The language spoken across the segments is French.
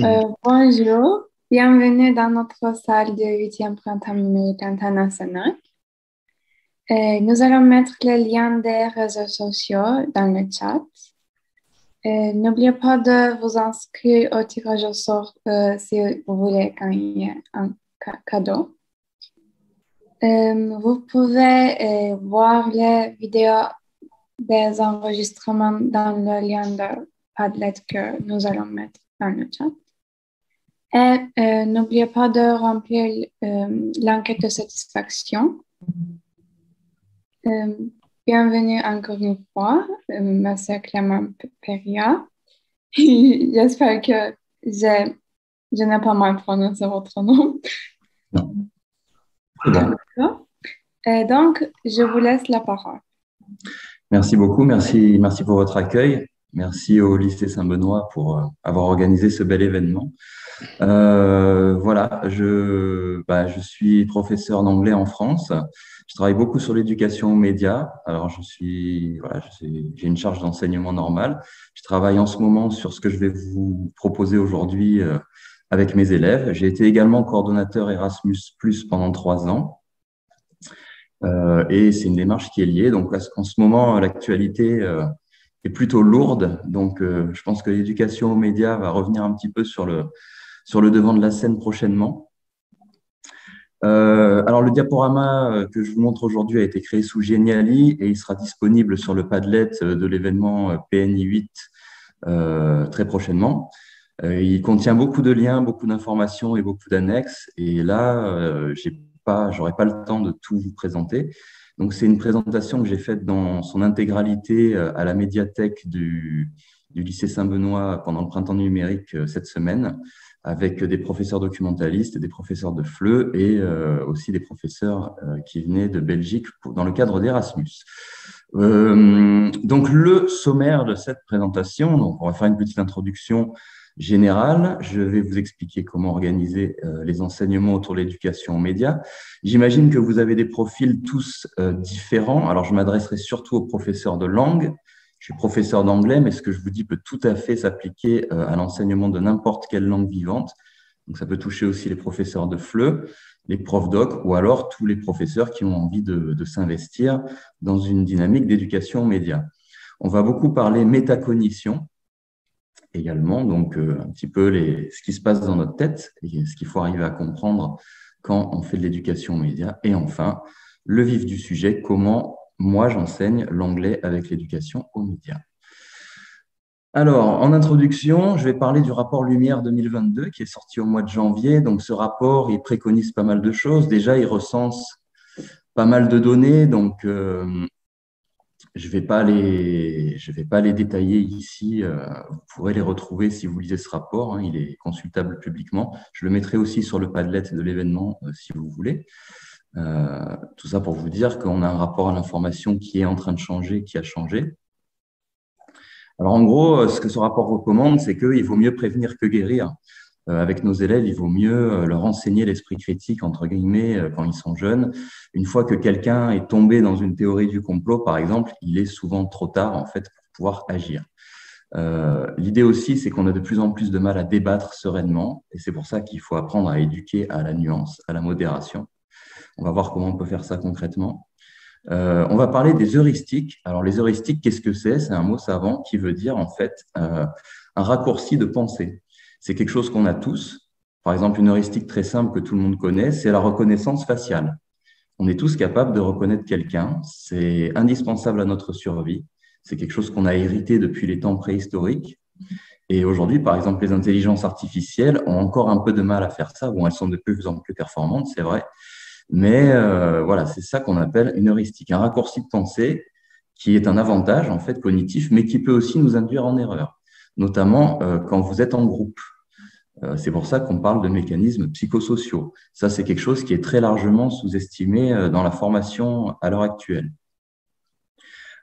Euh, bonjour, bienvenue dans notre salle de 8e printemps numérique international. Euh, nous allons mettre le lien des réseaux sociaux dans le chat. Euh, N'oubliez pas de vous inscrire au tirage au sort euh, si vous voulez gagner un ca- cadeau. Euh, vous pouvez voir les vidéos des enregistrements dans le lien de Padlet que nous allons mettre dans le chat. Et euh, n'oubliez pas de remplir euh, l'enquête de satisfaction. Euh, bienvenue encore une fois, Monsieur Clément Peria. J'espère que je n'ai pas mal prononcé votre nom. Non. Et donc, je vous laisse la parole. Merci beaucoup, merci, merci pour votre accueil. Merci au lycée Saint-Benoît pour euh, avoir organisé ce bel événement. Euh, voilà, je, bah, je suis professeur d'anglais en France. Je travaille beaucoup sur l'éducation aux médias. Alors, je suis, voilà, j'ai une charge d'enseignement normale. Je travaille en ce moment sur ce que je vais vous proposer aujourd'hui euh, avec mes élèves. J'ai été également coordonnateur Erasmus pendant trois ans. Euh, et c'est une démarche qui est liée. Donc, en ce moment, l'actualité euh, est plutôt lourde. Donc, euh, je pense que l'éducation aux médias va revenir un petit peu sur le, sur le devant de la scène prochainement. Euh, alors, le diaporama euh, que je vous montre aujourd'hui a été créé sous Geniali et il sera disponible sur le Padlet de l'événement PNI 8 euh, très prochainement. Il contient beaucoup de liens, beaucoup d'informations et beaucoup d'annexes. Et là, j'ai pas, j'aurai pas le temps de tout vous présenter. Donc, c'est une présentation que j'ai faite dans son intégralité euh, à la médiathèque du, lycée Saint-Benoît pendant le printemps numérique euh, cette semaine, avec des professeurs documentalistes, des professeurs de FLE et euh, aussi des professeurs qui venaient de Belgique dans le cadre d'Erasmus. Donc, le sommaire de cette présentation, donc on va faire une petite introduction générale. Je vais vous expliquer comment organiser euh, les enseignements autour de l'éducation aux médias. J'imagine que vous avez des profils tous euh, différents. Alors, je m'adresserai surtout aux professeurs de langue. Je suis professeur d'anglais, mais ce que je vous dis peut tout à fait s'appliquer euh, à l'enseignement de n'importe quelle langue vivante. Donc, ça peut toucher aussi les professeurs de FLE, les profs doc, ou alors tous les professeurs qui ont envie de, de s'investir dans une dynamique d'éducation aux médias. On va beaucoup parler métacognition également, donc euh, un petit peu les, ce qui se passe dans notre tête et ce qu'il faut arriver à comprendre quand on fait de l'éducation aux médias. Et enfin, le vif du sujet, comment moi j'enseigne l'anglais avec l'éducation aux médias. Alors, en introduction, je vais parler du rapport Lumière 2022 qui est sorti au mois de janvier. Donc, ce rapport, il préconise pas mal de choses. Déjà, il recense pas mal de données. Donc, euh, je ne vais, pas les, détailler ici. Euh, vous pourrez les retrouver si vous lisez ce rapport. hein. il est consultable publiquement. Je le mettrai aussi sur le Padlet de l'événement euh, si vous voulez. Euh, tout ça pour vous dire qu'on a un rapport à l'information qui est en train de changer, qui a changé. Alors en gros, ce que ce rapport recommande, c'est qu'il vaut mieux prévenir que guérir. Euh, avec nos élèves, il vaut mieux euh, leur enseigner l'esprit critique, entre guillemets, euh, quand ils sont jeunes. Une fois que quelqu'un est tombé dans une théorie du complot, par exemple, il est souvent trop tard, en fait, pour pouvoir agir. L'idée aussi, c'est qu'on a de plus en plus de mal à débattre sereinement, et c'est pour ça qu'il faut apprendre à éduquer à la nuance, à la modération. On va voir comment on peut faire ça concrètement. On va parler des heuristiques. Alors, les heuristiques, qu'est-ce que c'est? C'est un mot savant qui veut dire, en fait, un raccourci de pensée. C'est quelque chose qu'on a tous. Par exemple, une heuristique très simple que tout le monde connaît, c'est la reconnaissance faciale. On est tous capables de reconnaître quelqu'un. C'est indispensable à notre survie. C'est quelque chose qu'on a hérité depuis les temps préhistoriques. Et aujourd'hui, par exemple, les intelligences artificielles ont encore un peu de mal à faire ça. Bon, elles sont de plus en plus performantes, c'est vrai. Mais euh, voilà, c'est ça qu'on appelle une heuristique, un raccourci de pensée qui est un avantage en fait cognitif, mais qui peut aussi nous induire en erreur, notamment euh, quand vous êtes en groupe. Euh, c'est pour ça qu'on parle de mécanismes psychosociaux. Ça, c'est quelque chose qui est très largement sous-estimé euh, dans la formation à l'heure actuelle.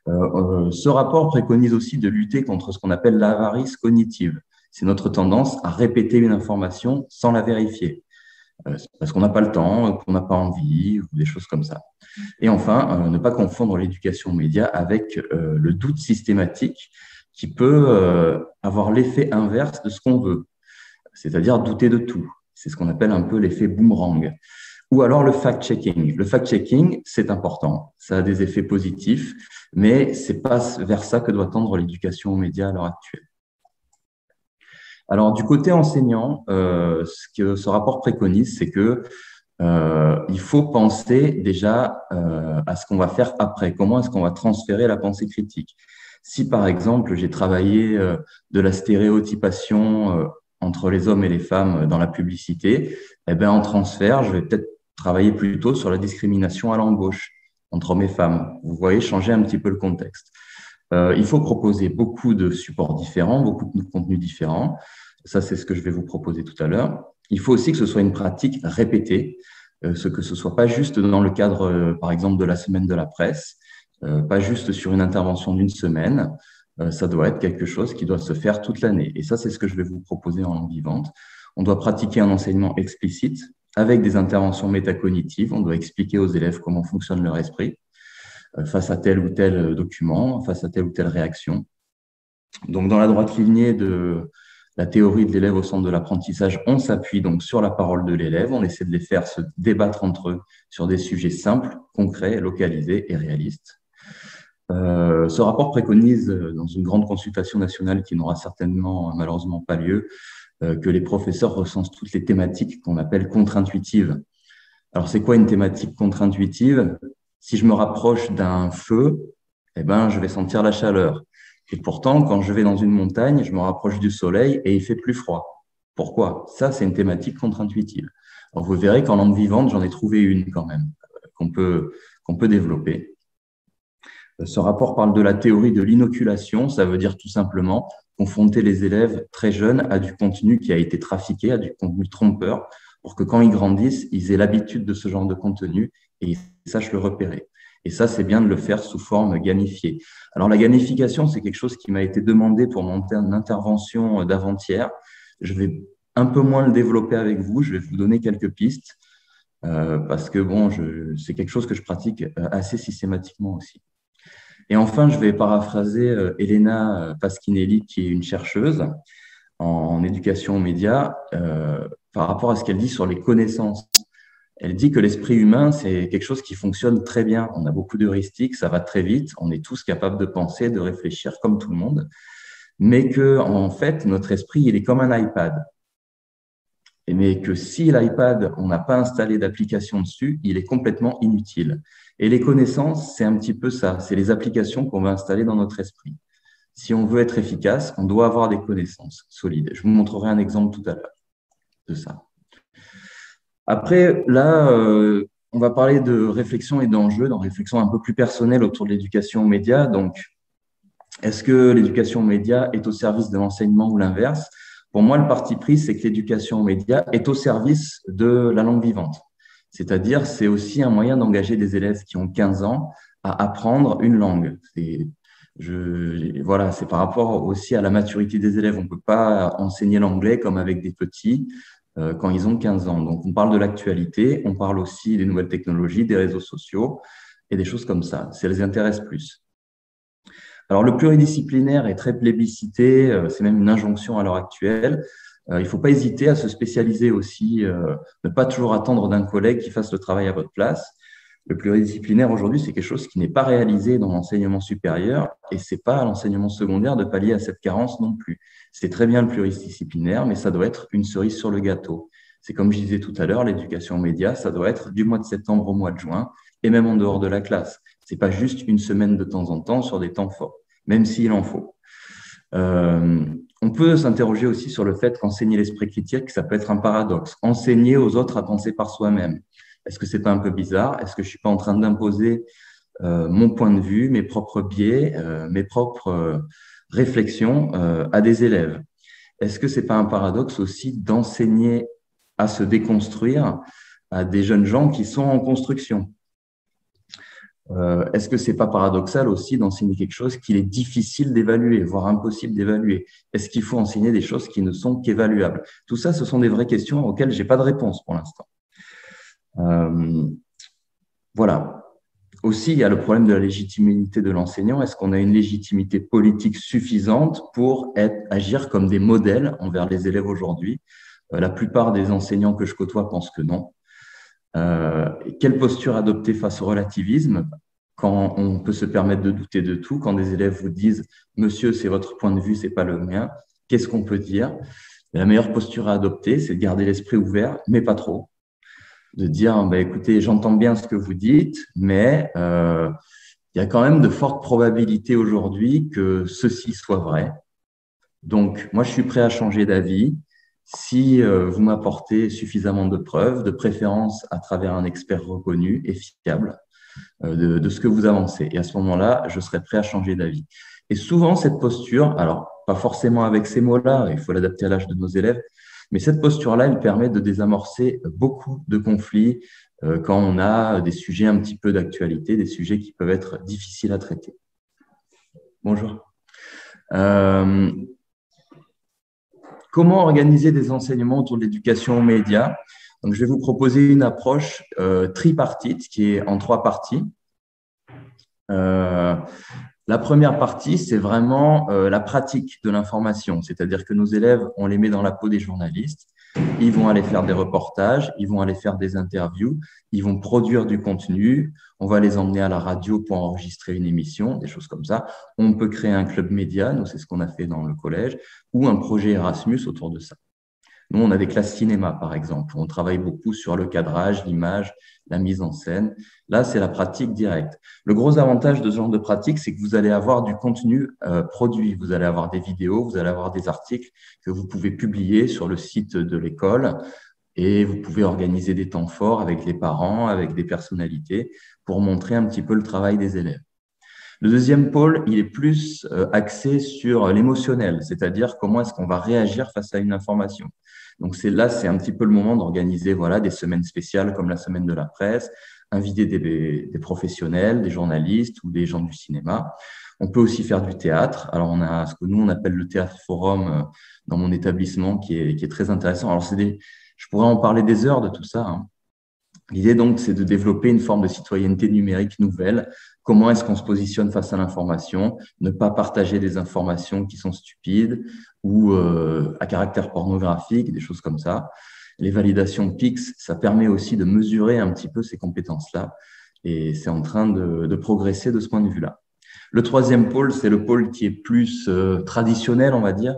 Euh, ce rapport préconise aussi de lutter contre ce qu'on appelle l'avarice cognitive. C'est notre tendance à répéter une information sans la vérifier parce qu'on n'a pas le temps, qu'on n'a pas envie, ou des choses comme ça. Et enfin, ne pas confondre l'éducation média avec le doute systématique qui peut avoir l'effet inverse de ce qu'on veut. C'est-à-dire douter de tout. C'est ce qu'on appelle un peu l'effet boomerang. Ou alors le fact-checking. Le fact-checking, c'est important, ça a des effets positifs, mais c'est pas vers ça que doit tendre l'éducation aux médias à l'heure actuelle. Alors, du côté enseignant, euh, ce que ce rapport préconise, c'est que euh, il faut penser déjà euh, à ce qu'on va faire après. Comment est-ce qu'on va transférer la pensée critique? Si, par exemple, j'ai travaillé de la stéréotypation entre les hommes et les femmes dans la publicité, eh bien, en transfert, je vais peut-être travailler plutôt sur la discrimination à l'embauche entre hommes et femmes. Vous voyez, changer un petit peu le contexte. Euh, il faut proposer beaucoup de supports différents, beaucoup de contenus différents. Ça, c'est ce que je vais vous proposer tout à l'heure. Il faut aussi que ce soit une pratique répétée, euh, ce que ce soit pas juste dans le cadre, euh, par exemple, de la semaine de la presse, euh, pas juste sur une intervention d'une semaine. Euh, ça doit être quelque chose qui doit se faire toute l'année. Et ça, c'est ce que je vais vous proposer en langue vivante. On doit pratiquer un enseignement explicite avec des interventions métacognitives. On doit expliquer aux élèves comment fonctionne leur esprit euh, face à tel ou tel document, face à telle ou telle réaction. Donc, dans la droite lignée de la théorie de l'élève au centre de l'apprentissage, on s'appuie donc sur la parole de l'élève, on essaie de les faire se débattre entre eux sur des sujets simples, concrets, localisés et réalistes. Euh, ce rapport préconise, euh, dans une grande consultation nationale qui n'aura certainement malheureusement pas lieu, euh, que les professeurs recensent toutes les thématiques qu'on appelle contre-intuitives. Alors, c'est quoi une thématique contre-intuitive? Si je me rapproche d'un feu, eh ben, je vais sentir la chaleur. Et pourtant, quand je vais dans une montagne, je me rapproche du soleil et il fait plus froid. Pourquoi? Ça, c'est une thématique contre-intuitive. Vous verrez qu'en langue vivante, j'en ai trouvé une quand même, qu'on peut, qu'on peut développer. Ce rapport parle de la théorie de l'inoculation. Ça veut dire tout simplement confronter les élèves très jeunes à du contenu qui a été trafiqué, à du contenu trompeur, pour que quand ils grandissent, ils aient l'habitude de ce genre de contenu et ils sachent le repérer. Et ça, c'est bien de le faire sous forme gamifiée. Alors, la gamification, c'est quelque chose qui m'a été demandé pour mon intervention d'avant-hier. Je vais un peu moins le développer avec vous. Je vais vous donner quelques pistes euh, parce que bon, c'est quelque chose que je pratique euh, assez systématiquement aussi. Et enfin, je vais paraphraser euh, Elena Pasquinelli, qui est une chercheuse en, éducation aux médias, euh, par rapport à ce qu'elle dit sur les connaissances. Elle dit que l'esprit humain, c'est quelque chose qui fonctionne très bien. On a beaucoup d'heuristiques, ça va très vite, on est tous capables de penser, de réfléchir comme tout le monde, mais que en fait, notre esprit, il est comme un iPad. Mais que si l'iPad, on n'a pas installé d'application dessus, il est complètement inutile. Et les connaissances, c'est un petit peu ça, c'est les applications qu'on va installer dans notre esprit. Si on veut être efficace, on doit avoir des connaissances solides. Je vous montrerai un exemple tout à l'heure de ça. Après, là, euh, on va parler de réflexion et d'enjeux, dans réflexion un peu plus personnelle autour de l'éducation aux médias. Donc, est-ce que l'éducation aux médias est au service de l'enseignement ou l'inverse? Pour moi, le parti pris, c'est que l'éducation aux médias est au service de la langue vivante. C'est-à-dire, c'est aussi un moyen d'engager des élèves qui ont 15 ans à apprendre une langue. Je, voilà, c'est par rapport aussi à la maturité des élèves. On ne peut pas enseigner l'anglais comme avec des petits. Euh, quand ils ont 15 ans. Donc, on parle de l'actualité, on parle aussi des nouvelles technologies, des réseaux sociaux et des choses comme ça. Ça les intéresse plus. Alors, le pluridisciplinaire est très plébiscité, euh, c'est même une injonction à l'heure actuelle. Euh, il ne faut pas hésiter à se spécialiser aussi, ne pas toujours attendre d'un collègue qui fasse le travail à votre place. Le pluridisciplinaire aujourd'hui, c'est quelque chose qui n'est pas réalisé dans l'enseignement supérieur et c'est pas à l'enseignement secondaire de pallier à cette carence non plus. C'est très bien le pluridisciplinaire, mais ça doit être une cerise sur le gâteau. C'est comme je disais tout à l'heure, l'éducation aux médias, ça doit être du mois de septembre au mois de juin et même en dehors de la classe. C'est pas juste une semaine de temps en temps sur des temps forts, même s'il en faut. Euh, on peut s'interroger aussi sur le fait qu'enseigner l'esprit critique, ça peut être un paradoxe. Enseigner aux autres à penser par soi-même. Est-ce que c'est pas un peu bizarre? Est-ce que je suis pas en train d'imposer euh, mon point de vue, mes propres biais, euh, mes propres réflexion euh, à des élèves? Est-ce que c'est pas un paradoxe aussi d'enseigner à se déconstruire à des jeunes gens qui sont en construction? Euh, Est-ce que c'est pas paradoxal aussi d'enseigner quelque chose qu'il est difficile d'évaluer, voire impossible d'évaluer? Est-ce qu'il faut enseigner des choses qui ne sont qu'évaluables? Tout ça, ce sont des vraies questions auxquelles j'ai pas de réponse pour l'instant. Euh, voilà aussi, il y a le problème de la légitimité de l'enseignant. Est-ce qu'on a une légitimité politique suffisante pour agir comme des modèles envers les élèves aujourd'hui? La plupart des enseignants que je côtoie pensent que non. Quelle posture adopter face au relativisme quand on peut se permettre de douter de tout, quand des élèves vous disent Monsieur, c'est votre point de vue, c'est pas le mien, qu'est-ce qu'on peut dire? La meilleure posture à adopter, c'est de garder l'esprit ouvert, mais pas trop. De dire bah, écoutez, j'entends bien ce que vous dites, mais euh, il y a quand même de fortes probabilités aujourd'hui que ceci soit vrai. Donc, moi, je suis prêt à changer d'avis si euh, vous m'apportez suffisamment de preuves, de préférence à travers un expert reconnu et fiable. Euh, de, ce que vous avancez. Et à ce moment-là, je serai prêt à changer d'avis. Et souvent, cette posture, alors pas forcément avec ces mots-là, il faut l'adapter à l'âge de nos élèves, mais cette posture-là, elle permet de désamorcer beaucoup de conflits euh, quand on a des sujets un petit peu d'actualité, des sujets qui peuvent être difficiles à traiter. Bonjour. Euh, comment organiser des enseignements autour de l'éducation aux médias. Donc, je vais vous proposer une approche euh, tripartite qui est en trois parties. Euh, la première partie, c'est vraiment euh, la pratique de l'information, c'est-à-dire que nos élèves, on les met dans la peau des journalistes, ils vont aller faire des reportages, ils vont aller faire des interviews, ils vont produire du contenu, on va les emmener à la radio pour enregistrer une émission, des choses comme ça. On peut créer un club média, nous c'est ce qu'on a fait dans le collège, ou un projet Erasmus autour de ça. Nous, on a des classes cinéma, par exemple. On travaille beaucoup sur le cadrage, l'image, la mise en scène. Là, c'est la pratique directe. Le gros avantage de ce genre de pratique, c'est que vous allez avoir du contenu euh, produit. Vous allez avoir des vidéos, vous allez avoir des articles que vous pouvez publier sur le site de l'école et vous pouvez organiser des temps forts avec les parents, avec des personnalités pour montrer un petit peu le travail des élèves. Le deuxième pôle, il est plus euh, axé sur l'émotionnel, c'est-à-dire comment est-ce qu'on va réagir face à une information. Donc c'est là, c'est un petit peu le moment d'organiser voilà des semaines spéciales comme la semaine de la presse, inviter des, professionnels, des journalistes ou des gens du cinéma. On peut aussi faire du théâtre. Alors on a ce que nous on appelle le théâtre forum euh, dans mon établissement qui est, qui est très intéressant. Alors c'est des, je pourrais en parler des heures de tout ça. Hein. L'idée donc, c'est de développer une forme de citoyenneté numérique nouvelle. Comment est-ce qu'on se positionne face à l'information? Ne pas partager des informations qui sont stupides ou euh, à caractère pornographique, des choses comme ça. Les validations PIX, ça permet aussi de mesurer un petit peu ces compétences-là. Et c'est en train de, progresser de ce point de vue-là. Le troisième pôle, c'est le pôle qui est plus euh, traditionnel, on va dire.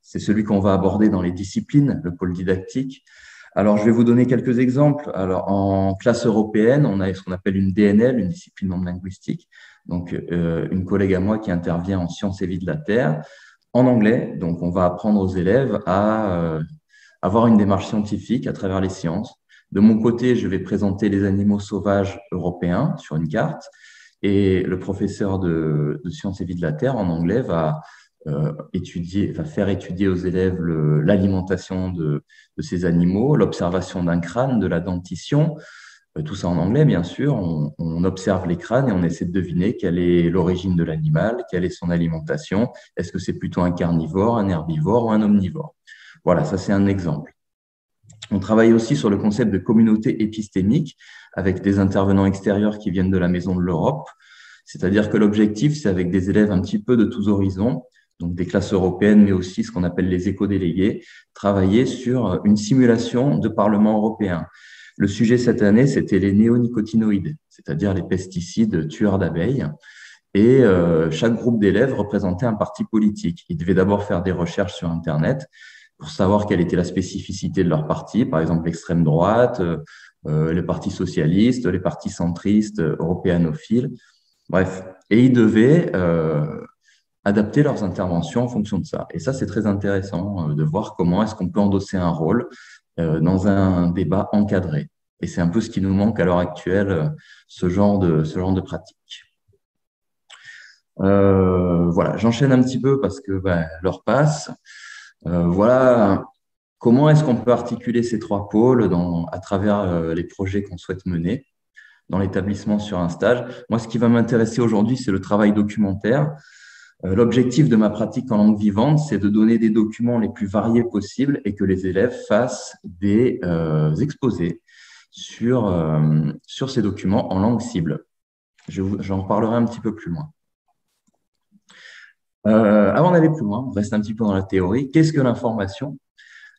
C'est celui qu'on va aborder dans les disciplines, le pôle didactique. Alors, je vais vous donner quelques exemples. Alors, en classe européenne, on a ce qu'on appelle une DNL, une discipline non linguistique. Donc, euh, une collègue à moi qui intervient en sciences et vie de la Terre en anglais. Donc, on va apprendre aux élèves à euh, avoir une démarche scientifique à travers les sciences. De mon côté, je vais présenter les animaux sauvages européens sur une carte et le professeur de, de sciences et vie de la Terre en anglais va euh, étudier, faire étudier aux élèves l'alimentation de, de, ces animaux, l'observation d'un crâne, de la dentition, euh, tout ça en anglais bien sûr. On, on, observe les crânes et on essaie de deviner quelle est l'origine de l'animal, quelle est son alimentation. Est-ce que c'est plutôt un carnivore, un herbivore ou un omnivore? Voilà, ça c'est un exemple. On travaille aussi sur le concept de communauté épistémique avec des intervenants extérieurs qui viennent de la Maison de l'Europe. C'est-à-dire que l'objectif, c'est avec des élèves un petit peu de tous horizons, donc des classes européennes, mais aussi ce qu'on appelle les éco-délégués, travailler sur une simulation de Parlement européen. Le sujet cette année, c'était les néonicotinoïdes, c'est-à-dire les pesticides tueurs d'abeilles. Et euh, chaque groupe d'élèves représentait un parti politique. Ils devaient d'abord faire des recherches sur Internet pour savoir quelle était la spécificité de leur parti, par exemple l'extrême droite, euh, euh les partis socialistes, les partis centristes, européanophiles. Bref, et ils devaient euh, adapter leurs interventions en fonction de ça. Et ça, c'est très intéressant euh, de voir comment est-ce qu'on peut endosser un rôle euh, dans un débat encadré. Et c'est un peu ce qui nous manque à l'heure actuelle, euh, ce genre de, ce genre de pratique. Voilà, j'enchaîne un petit peu parce que ben, l'heure passe. Voilà, comment est-ce qu'on peut articuler ces trois pôles dans, à travers les projets qu'on souhaite mener dans l'établissement sur un stage. Moi, ce qui va m'intéresser aujourd'hui, c'est le travail documentaire. Euh, l'objectif de ma pratique en langue vivante, c'est de donner des documents les plus variés possibles et que les élèves fassent des euh, exposés sur, euh, sur ces documents en langue cible. J'en parlerai un petit peu plus loin. avant d'aller plus loin, on reste un petit peu dans la théorie. Qu'est-ce que l'information?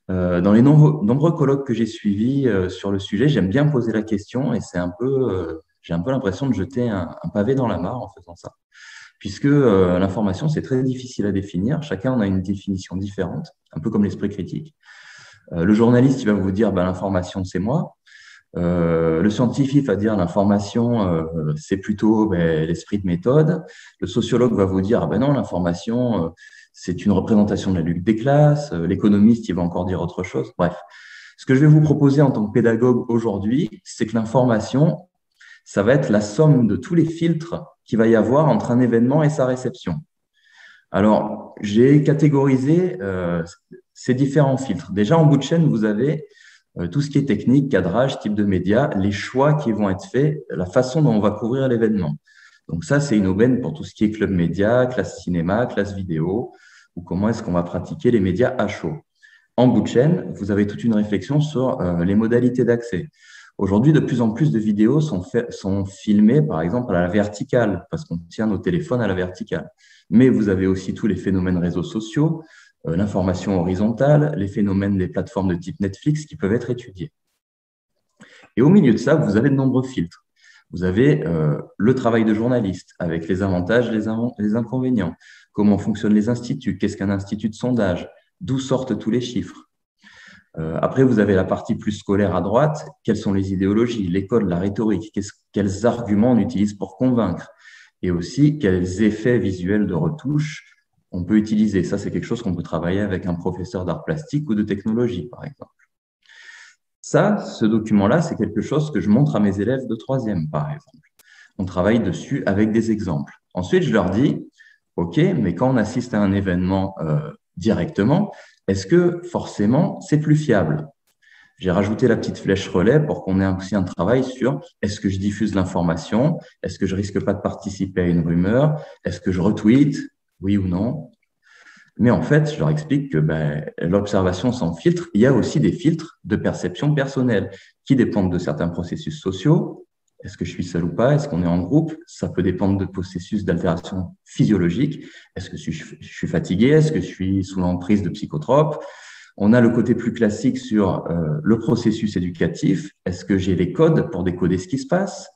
Dans les nombreux, colloques que j'ai suivis sur le sujet, j'aime bien poser la question et c'est un peu, j'ai un peu l'impression de jeter un, pavé dans la mare en faisant ça. Puisque l'information, c'est très difficile à définir. Chacun a une définition différente, un peu comme l'esprit critique. le journaliste, il va vous dire, ben, l'information, c'est moi. Euh, le scientifique va dire l'information, euh, c'est plutôt ben, l'esprit de méthode. Le sociologue va vous dire, ah ben non, l'information, euh, c'est une représentation de la lutte des classes. L'économiste, il va encore dire autre chose. Bref, ce que je vais vous proposer en tant que pédagogue aujourd'hui, c'est que l'information, ça va être la somme de tous les filtres qu'il va y avoir entre un événement et sa réception. Alors, j'ai catégorisé ces différents filtres. Déjà, en bout de chaîne, vous avez euh, tout ce qui est technique, cadrage, type de médias, les choix qui vont être faits, la façon dont on va couvrir l'événement. Donc ça, c'est une aubaine pour tout ce qui est club média, classe cinéma, classe vidéo, ou comment est-ce qu'on va pratiquer les médias à chaud. En bout de chaîne, vous avez toute une réflexion sur euh, les modalités d'accès. Aujourd'hui, de plus en plus de vidéos sont, filmées, par exemple, à la verticale, parce qu'on tient nos téléphones à la verticale. Mais vous avez aussi tous les phénomènes réseaux sociaux, euh, l'information horizontale, les phénomènes des plateformes de type Netflix qui peuvent être étudiés. Et au milieu de ça, vous avez de nombreux filtres. Vous avez euh, le travail de journaliste avec les avantages, les, les inconvénients. Comment fonctionnent les instituts? Qu'est-ce qu'un institut de sondage? D'où sortent tous les chiffres? Après, vous avez la partie plus scolaire à droite. Quelles sont les idéologies, les codes, la rhétorique? Quels arguments on utilise pour convaincre? Et aussi, quels effets visuels de retouche on peut utiliser? Ça, c'est quelque chose qu'on peut travailler avec un professeur d'art plastique ou de technologie, par exemple. Ça, ce document-là, c'est quelque chose que je montre à mes élèves de troisième, par exemple. On travaille dessus avec des exemples. Ensuite, je leur dis, OK, mais quand on assiste à un événement euh, directement, est-ce que forcément c'est plus fiable? J'ai rajouté la petite flèche relais pour qu'on ait aussi un travail sur est-ce que je diffuse l'information? Est-ce que je risque pas de participer à une rumeur? Est-ce que je retweet? Oui ou non? Mais en fait, je leur explique que ben, l'observation sans filtre, il y a aussi des filtres de perception personnelle qui dépendent de certains processus sociaux. Est-ce que je suis seul ou pas? Est-ce qu'on est en groupe? Ça peut dépendre de processus d'altération physiologique. Est-ce que je suis fatigué? Est-ce que je suis sous l'emprise de psychotropes On a le côté plus classique sur euh, le processus éducatif. Est-ce que j'ai les codes pour décoder ce qui se passe?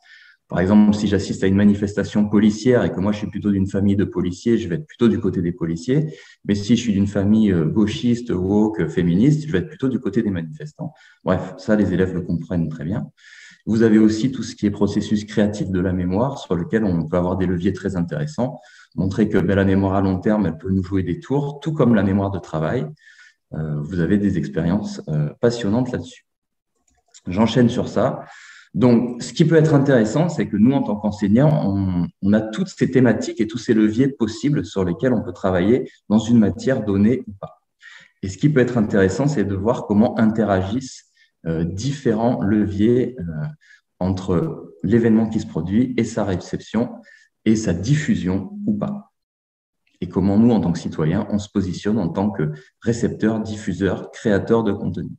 Par exemple, si j'assiste à une manifestation policière et que moi je suis plutôt d'une famille de policiers, je vais être plutôt du côté des policiers. Mais si je suis d'une famille euh, gauchiste, woke, féministe, je vais être plutôt du côté des manifestants. Bref, ça, les élèves le comprennent très bien. Vous avez aussi tout ce qui est processus créatif de la mémoire, sur lequel on peut avoir des leviers très intéressants. Montrer que ben, la mémoire à long terme, elle peut nous jouer des tours, tout comme la mémoire de travail. Euh, vous avez des expériences euh, passionnantes là-dessus. J'enchaîne sur ça. Donc, ce qui peut être intéressant, c'est que nous, en tant qu'enseignants, on, a toutes ces thématiques et tous ces leviers possibles sur lesquels on peut travailler dans une matière donnée ou pas. Et ce qui peut être intéressant, c'est de voir comment interagissent différents leviers euh, entre l'événement qui se produit et sa réception et sa diffusion ou pas. Et comment nous, en tant que citoyens, on se positionne en tant que récepteur, diffuseur, créateur de contenu.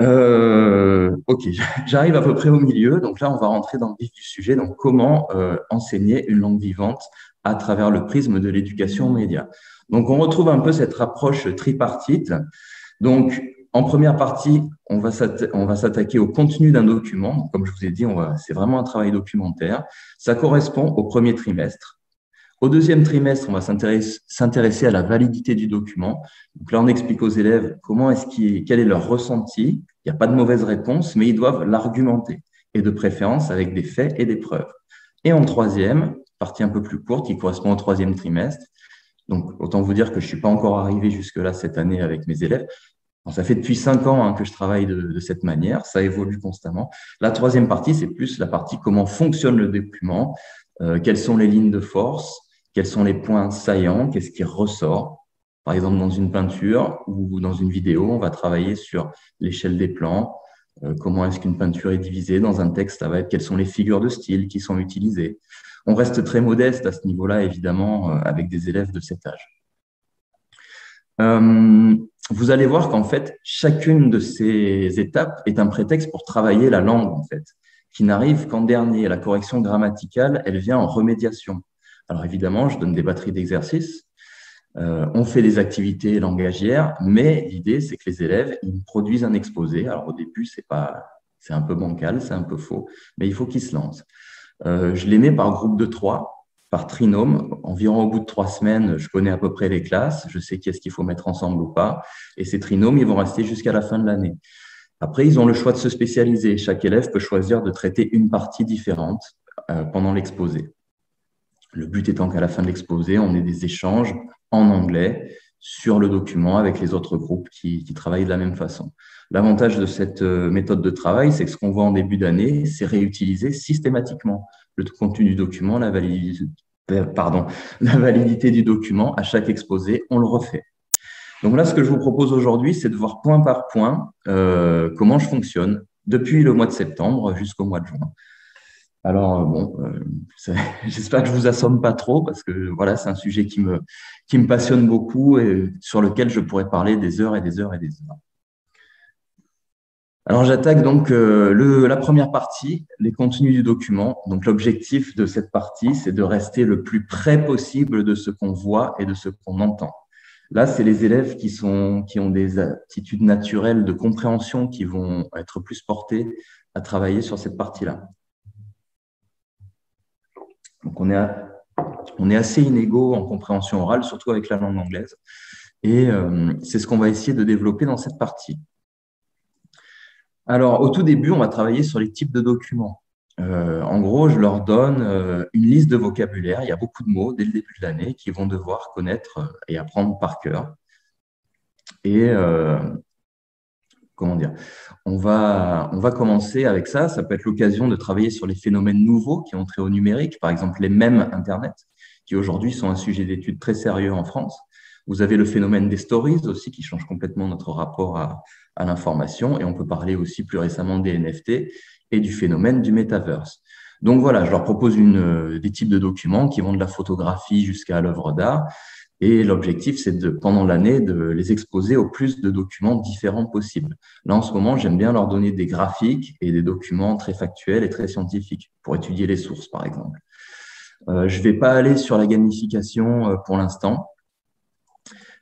Euh, ok, j'arrive à peu près au milieu. Donc là, on va rentrer dans le vif du sujet. Donc, comment euh, enseigner une langue vivante à travers le prisme de l'éducation média. Donc, on retrouve un peu cette approche tripartite. Donc, en première partie, on va s'attaquer au contenu d'un document. Comme je vous ai dit, c'est vraiment un travail documentaire. Ça correspond au premier trimestre. Au deuxième trimestre, on va s'intéresser à la validité du document. Donc là, on explique aux élèves comment est-ce quel est leur ressenti. Il n'y a pas de mauvaise réponse, mais ils doivent l'argumenter et de préférence avec des faits et des preuves. Et en troisième, partie un peu plus courte qui correspond au troisième trimestre. Donc, autant vous dire que je ne suis pas encore arrivé jusque-là cette année avec mes élèves. Ça fait depuis cinq ans hein, que je travaille de, cette manière. Ça évolue constamment. La troisième partie, c'est plus la partie comment fonctionne le document, euh, quelles sont les lignes de force, quels sont les points saillants, qu'est-ce qui ressort. Par exemple, dans une peinture ou dans une vidéo, on va travailler sur l'échelle des plans, euh, comment est-ce qu'une peinture est divisée. Dans un texte, ça va être quelles sont les figures de style qui sont utilisées. On reste très modeste à ce niveau-là, évidemment, euh, avec des élèves de cet âge. Vous allez voir qu'en fait, chacune de ces étapes est un prétexte pour travailler la langue, en fait, qui n'arrive qu'en dernier. La correction grammaticale, elle vient en remédiation. Alors évidemment, je donne des batteries d'exercices, on fait des activités langagières, mais l'idée, c'est que les élèves, ils produisent un exposé. Alors, au début, c'est pas, c'est un peu bancal, c'est un peu faux, mais il faut qu'ils se lancent. je les mets par groupe de trois, par trinôme. Environ au bout de trois semaines, je connais à peu près les classes, je sais qu'est-ce qu'il faut mettre ensemble ou pas. Et ces trinômes, ils vont rester jusqu'à la fin de l'année. Après, ils ont le choix de se spécialiser. Chaque élève peut choisir de traiter une partie différente euh, pendant l'exposé. Le but étant qu'à la fin de l'exposé, on ait des échanges en anglais sur le document avec les autres groupes qui, travaillent de la même façon. L'avantage de cette euh, méthode de travail, c'est que ce qu'on voit en début d'année, c'est réutiliser systématiquement le contenu du document, la validité, pardon, la validité du document à chaque exposé, on le refait. Donc là, ce que je vous propose aujourd'hui, c'est de voir point par point euh, comment je fonctionne depuis le mois de septembre jusqu'au mois de juin. Alors euh, bon, euh, j'espère que je vous assomme pas trop parce que voilà, c'est un sujet qui me qui me passionne beaucoup et sur lequel je pourrais parler des heures et des heures et des heures. Alors j'attaque donc le, la première partie, les contenus du document. Donc l'objectif de cette partie, c'est de rester le plus près possible de ce qu'on voit et de ce qu'on entend. Là, c'est les élèves qui, sont, qui ont des attitudes naturelles de compréhension qui vont être plus portés à travailler sur cette partie-là. Donc, on est, on est assez inégaux en compréhension orale, surtout avec la langue anglaise. Et euh, c'est ce qu'on va essayer de développer dans cette partie. Alors, au tout début, on va travailler sur les types de documents. Euh, en gros, je leur donne euh, une liste de vocabulaire. Il y a beaucoup de mots dès le début de l'année qu'ils vont devoir connaître euh, et apprendre par cœur. Et comment dire? On va, on va commencer avec ça. Ça peut être l'occasion de travailler sur les phénomènes nouveaux qui ont trait au numérique, par exemple les mêmes Internet, qui aujourd'hui sont un sujet d'étude très sérieux en France. Vous avez le phénomène des stories aussi qui change complètement notre rapport à, à l'information. Et on peut parler aussi plus récemment des NFT et du phénomène du metaverse. Donc voilà, je leur propose une, euh, des types de documents qui vont de la photographie jusqu'à l'œuvre d'art. Et l'objectif, c'est de, pendant l'année, de les exposer au plus de documents différents possibles. Là, en ce moment, j'aime bien leur donner des graphiques et des documents très factuels et très scientifiques pour étudier les sources, par exemple. Euh, je ne vais pas aller sur la gamification euh, pour l'instant.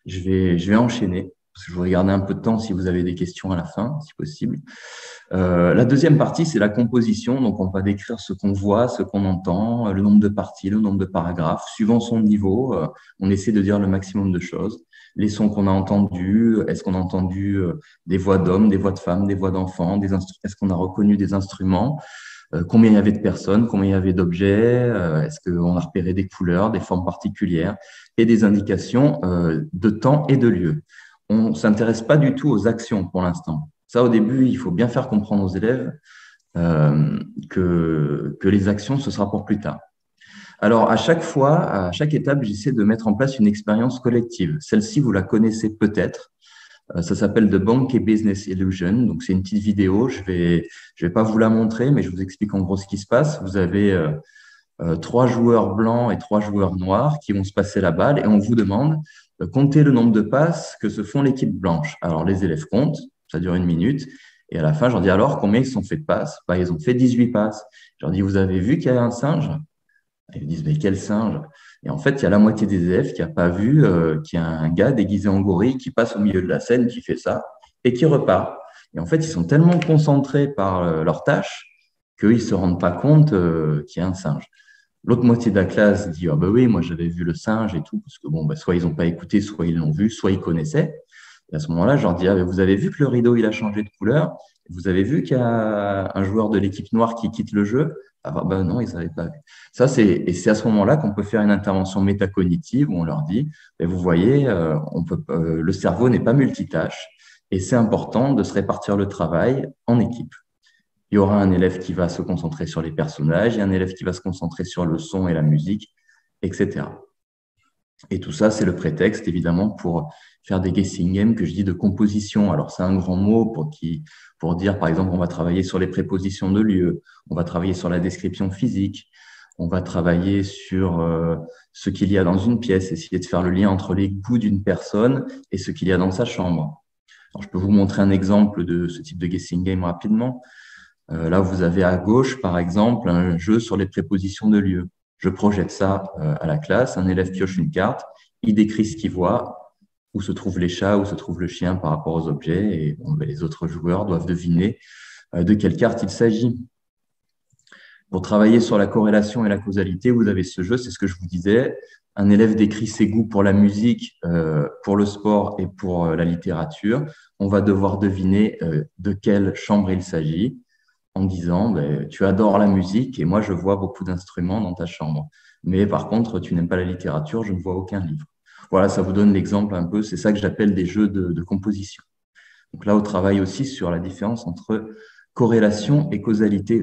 Je vais, je vais enchaîner je vais regarder un peu de temps si vous avez des questions à la fin, si possible. Euh, la deuxième partie, c'est la composition. Donc, on va décrire ce qu'on voit, ce qu'on entend, le nombre de parties, le nombre de paragraphes. Suivant son niveau, euh, on essaie de dire le maximum de choses. Les sons qu'on a entendus, est-ce qu'on a entendu euh, des voix d'hommes, des voix de femmes, des voix d'enfants, est-ce qu'on a reconnu des instruments? Combien il y avait de personnes, combien il y avait d'objets, est-ce qu'on a repéré des couleurs, des formes particulières et des indications de temps et de lieu on ne s'intéresse pas du tout aux actions pour l'instant. Ça, au début, il faut bien faire comprendre aux élèves euh, que, que les actions, ce sera pour plus tard. Alors, à chaque fois, à chaque étape, j'essaie de mettre en place une expérience collective. Celle-ci, vous la connaissez peut-être. Euh, ça s'appelle The Bank Business Illusion. Donc, c'est une petite vidéo. Je vais, je vais pas vous la montrer, mais je vous explique en gros ce qui se passe. Vous avez euh, trois joueurs blancs et trois joueurs noirs qui vont se passer la balle et on vous demande euh, compter le nombre de passes que se font l'équipe blanche. Alors, les élèves comptent, ça dure une minute. Et à la fin, je leur dis alors combien ils ont fait de passes? Bah, Ils ont fait 18 passes. Je leur dis, vous avez vu qu'il y a un singe? Ils me disent, mais quel singe? Et en fait, il y a la moitié des élèves qui n'a pas vu euh, qu'il y a un gars déguisé en gorille qui passe au milieu de la scène, qui fait ça et qui repart. Et en fait, ils sont tellement concentrés par euh, leur tâche qu'ils ne se rendent pas compte qu'il y a un singe. L'autre moitié de la classe dit Ah, ben oui, moi j'avais vu le singe et tout, parce que bon, bah, soit ils n'ont pas écouté, soit ils l'ont vu, soit ils connaissaient. Et à ce moment-là, je leur dis ah, Vous avez vu que le rideau il a changé de couleur? Vous avez vu qu'il y a un joueur de l'équipe noire qui quitte le jeu? Ah, ben non, ils n'avaient pas vu. Ça, c'est, et c'est à ce moment-là qu'on peut faire une intervention métacognitive où on leur dit Vous voyez, euh, on peut, euh, le cerveau n'est pas multitâche et c'est important de se répartir le travail en équipe il y aura un élève qui va se concentrer sur les personnages, il y a un élève qui va se concentrer sur le son et la musique, etc. Et tout ça, c'est le prétexte, évidemment, pour faire des guessing games que je dis de composition. Alors, c'est un grand mot pour, qui, pour dire, par exemple, on va travailler sur les prépositions de lieu, on va travailler sur la description physique, on va travailler sur euh, ce qu'il y a dans une pièce, essayer de faire le lien entre les goûts d'une personne et ce qu'il y a dans sa chambre. Je peux vous montrer un exemple de ce type de guessing game rapidement. Euh, là, vous avez à gauche, par exemple, un jeu sur les prépositions de lieu. Je projette ça euh, à la classe, un élève pioche une carte, il décrit ce qu'il voit, où se trouvent les chats, où se trouve le chien par rapport aux objets, et ben, les autres joueurs doivent deviner euh, de quelle carte il s'agit. Pour travailler sur la corrélation et la causalité, vous avez ce jeu, c'est ce que je vous disais. Un élève décrit ses goûts pour la musique, euh, pour le sport et pour euh, la littérature. On va devoir deviner de quelle chambre il s'agit en disant ben, Tu adores la musique et moi je vois beaucoup d'instruments dans ta chambre. Mais par contre, tu n'aimes pas la littérature, je ne vois aucun livre. Voilà, ça vous donne l'exemple un peu. C'est ça que j'appelle des jeux de, composition. Donc là, on travaille aussi sur la différence entre corrélation et causalité.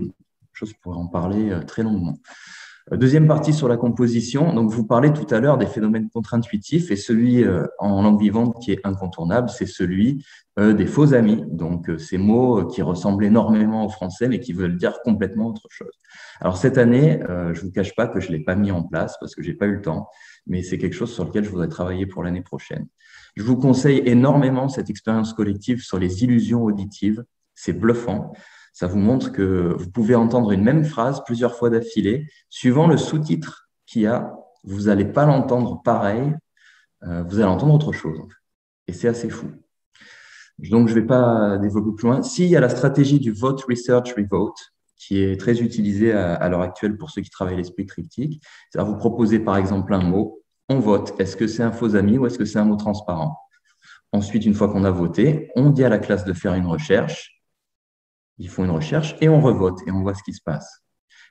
Chose pourrait en parler euh, très longuement. Euh, deuxième partie sur la composition. Donc, vous parlez tout à l'heure des phénomènes contre-intuitifs et celui euh, en langue vivante qui est incontournable, c'est celui des faux amis. Donc, ces mots qui ressemblent énormément au français mais qui veulent dire complètement autre chose. Alors, cette année, je vous cache pas que je l'ai pas mis en place parce que j'ai pas eu le temps, mais c'est quelque chose sur lequel je voudrais travailler pour l'année prochaine. Je vous conseille énormément cette expérience collective sur les illusions auditives c'est bluffant. Ça vous montre que vous pouvez entendre une même phrase plusieurs fois d'affilée. Suivant le sous-titre qu'il y a, vous n'allez pas l'entendre pareil, euh, vous allez entendre autre chose. Et c'est assez fou. Donc, je ne vais pas développer plus loin. S'il y a la stratégie du vote, research, revote, qui est très utilisée à, l'heure actuelle pour ceux qui travaillent l'esprit critique, c'est-à-dire vous proposer par exemple un mot, on vote. Est-ce que c'est un faux ami ou est-ce que c'est un mot transparent? Ensuite, une fois qu'on a voté, on dit à la classe de faire une recherche ils font une recherche et on revote et on voit ce qui se passe.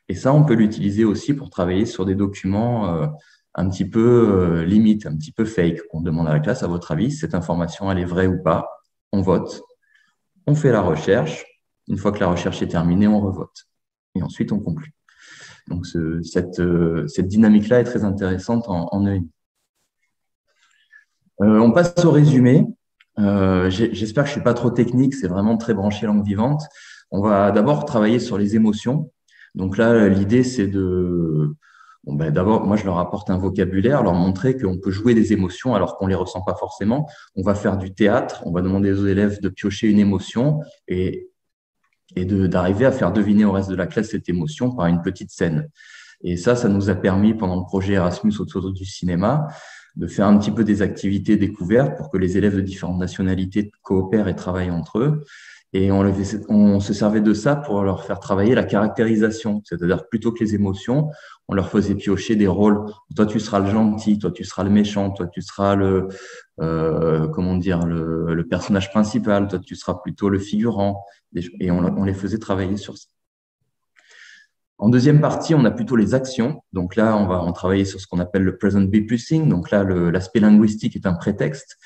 Et ça, on peut l'utiliser aussi pour travailler sur des documents euh, un petit peu euh, limite, un petit peu fake. On demande à la classe, à votre avis, cette information, elle est vraie ou pas? On vote. On fait la recherche. Une fois que la recherche est terminée, on revote. Et ensuite, on conclut. Donc, cette, euh, cette dynamique-là est très intéressante en, en on passe au résumé. J'espère que je ne suis pas trop technique, c'est vraiment très branché langue vivante. On va d'abord travailler sur les émotions. Donc là, l'idée, c'est de... Bon, ben, d'abord, moi, je leur apporte un vocabulaire, leur montrer qu'on peut jouer des émotions alors qu'on ne les ressent pas forcément. On va faire du théâtre, on va demander aux élèves de piocher une émotion et, d'arriver à faire deviner au reste de la classe cette émotion par une petite scène. Et ça, ça nous a permis, pendant le projet Erasmus autour du cinéma, de faire un petit peu des activités découvertes pour que les élèves de différentes nationalités coopèrent et travaillent entre eux. Et on, se servait de ça pour leur faire travailler la caractérisation, c'est-à-dire plutôt que les émotions, on leur faisait piocher des rôles. Toi, tu seras le gentil, toi, tu seras le méchant, toi, tu seras le, euh, comment dire, le, personnage principal, toi, tu seras plutôt le figurant. Et on, on les faisait travailler sur ça. En deuxième partie, on a plutôt les actions. Donc là, on va en travailler sur ce qu'on appelle le present be Donc là, l'aspect linguistique est un prétexte.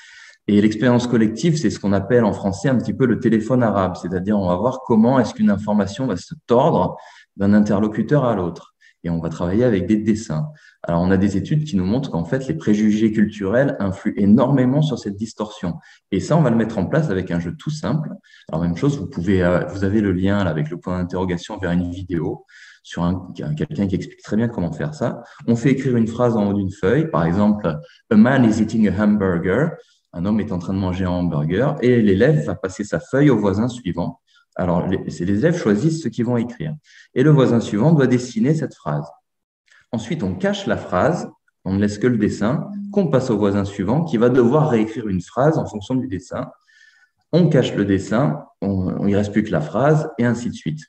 Et l'expérience collective, c'est ce qu'on appelle en français un petit peu le téléphone arabe, c'est-à-dire on va voir comment est-ce qu'une information va se tordre d'un interlocuteur à l'autre. Et on va travailler avec des dessins. Alors, on a des études qui nous montrent qu'en fait, les préjugés culturels influent énormément sur cette distorsion. Et ça, on va le mettre en place avec un jeu tout simple. Alors, même chose, vous pouvez, euh, vous avez le lien avec le point d'interrogation vers une vidéo sur un, quelqu'un qui explique très bien comment faire ça. On fait écrire une phrase en haut d'une feuille, par exemple, A man is eating a hamburger un homme est en train de manger un hamburger et l'élève va passer sa feuille au voisin suivant. Alors, les, élèves choisissent ce qu'ils vont écrire. Et le voisin suivant doit dessiner cette phrase. Ensuite, on cache la phrase, on ne laisse que le dessin, qu'on passe au voisin suivant qui va devoir réécrire une phrase en fonction du dessin. On cache le dessin, on, il ne reste plus que la phrase, et ainsi de suite.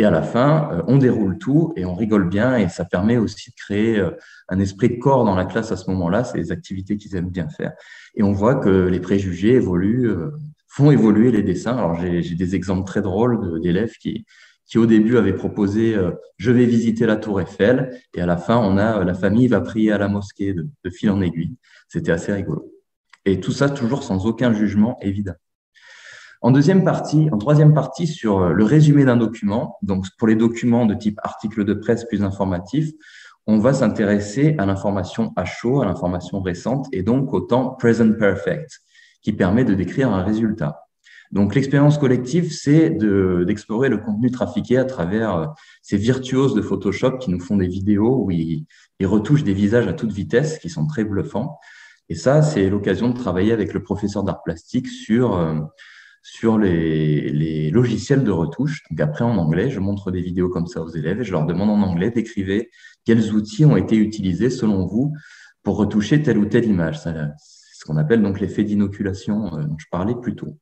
Et à la fin, euh, on déroule tout et on rigole bien et ça permet aussi de créer euh, un esprit de corps dans la classe à ce moment-là. C'est des activités qu'ils aiment bien faire. Et on voit que les préjugés évoluent, euh, font évoluer les dessins. Alors j'ai des exemples très drôles d'élèves qui, qui au début avaient proposé je vais visiter la tour Eiffel et à la fin on a la famille va prier à la mosquée de, de fil en aiguille. C'était assez rigolo. Et tout ça toujours sans aucun jugement évident. En deuxième partie, en troisième partie, sur euh, le résumé d'un document, donc pour les documents de type article de presse plus informatif, on va s'intéresser à l'information à chaud, à l'information récente, et donc au temps present perfect, qui permet de décrire un résultat. Donc l'expérience collective, c'est d'explorer le contenu trafiqué à travers euh, ces virtuoses de Photoshop qui nous font des vidéos où ils, retouchent des visages à toute vitesse, qui sont très bluffants. Et ça, c'est l'occasion de travailler avec le professeur d'art plastique sur euh, sur les, logiciels de retouche. Donc après, en anglais, je montre des vidéos comme ça aux élèves et je leur demande en anglais d'écrire quels outils ont été utilisés selon vous pour retoucher telle ou telle image. C'est ce qu'on appelle donc l'effet d'inoculation dont je parlais plus tôt.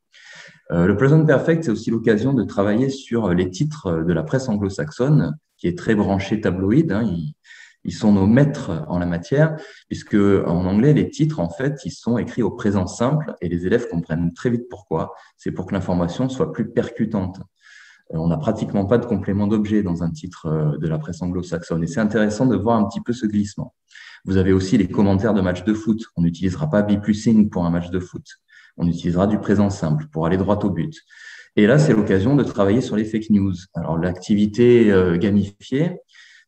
le Present Perfect, c'est aussi l'occasion de travailler sur les titres de la presse anglo-saxonne, qui est très branché tabloïd. Hein. Sont nos maîtres en la matière, puisque en anglais, les titres, en fait, ils sont écrits au présent simple et les élèves comprennent très vite pourquoi. C'est pour que l'information soit plus percutante. Euh, on n'a pratiquement pas de complément d'objet dans un titre euh, de la presse anglo-saxonne. Et c'est intéressant de voir un petit peu ce glissement. Vous avez aussi les commentaires de matchs de foot. On n'utilisera pas be pour un match de foot. On utilisera du présent simple pour aller droit au but. Et là, c'est l'occasion de travailler sur les fake news. Alors, l'activité euh, gamifiée,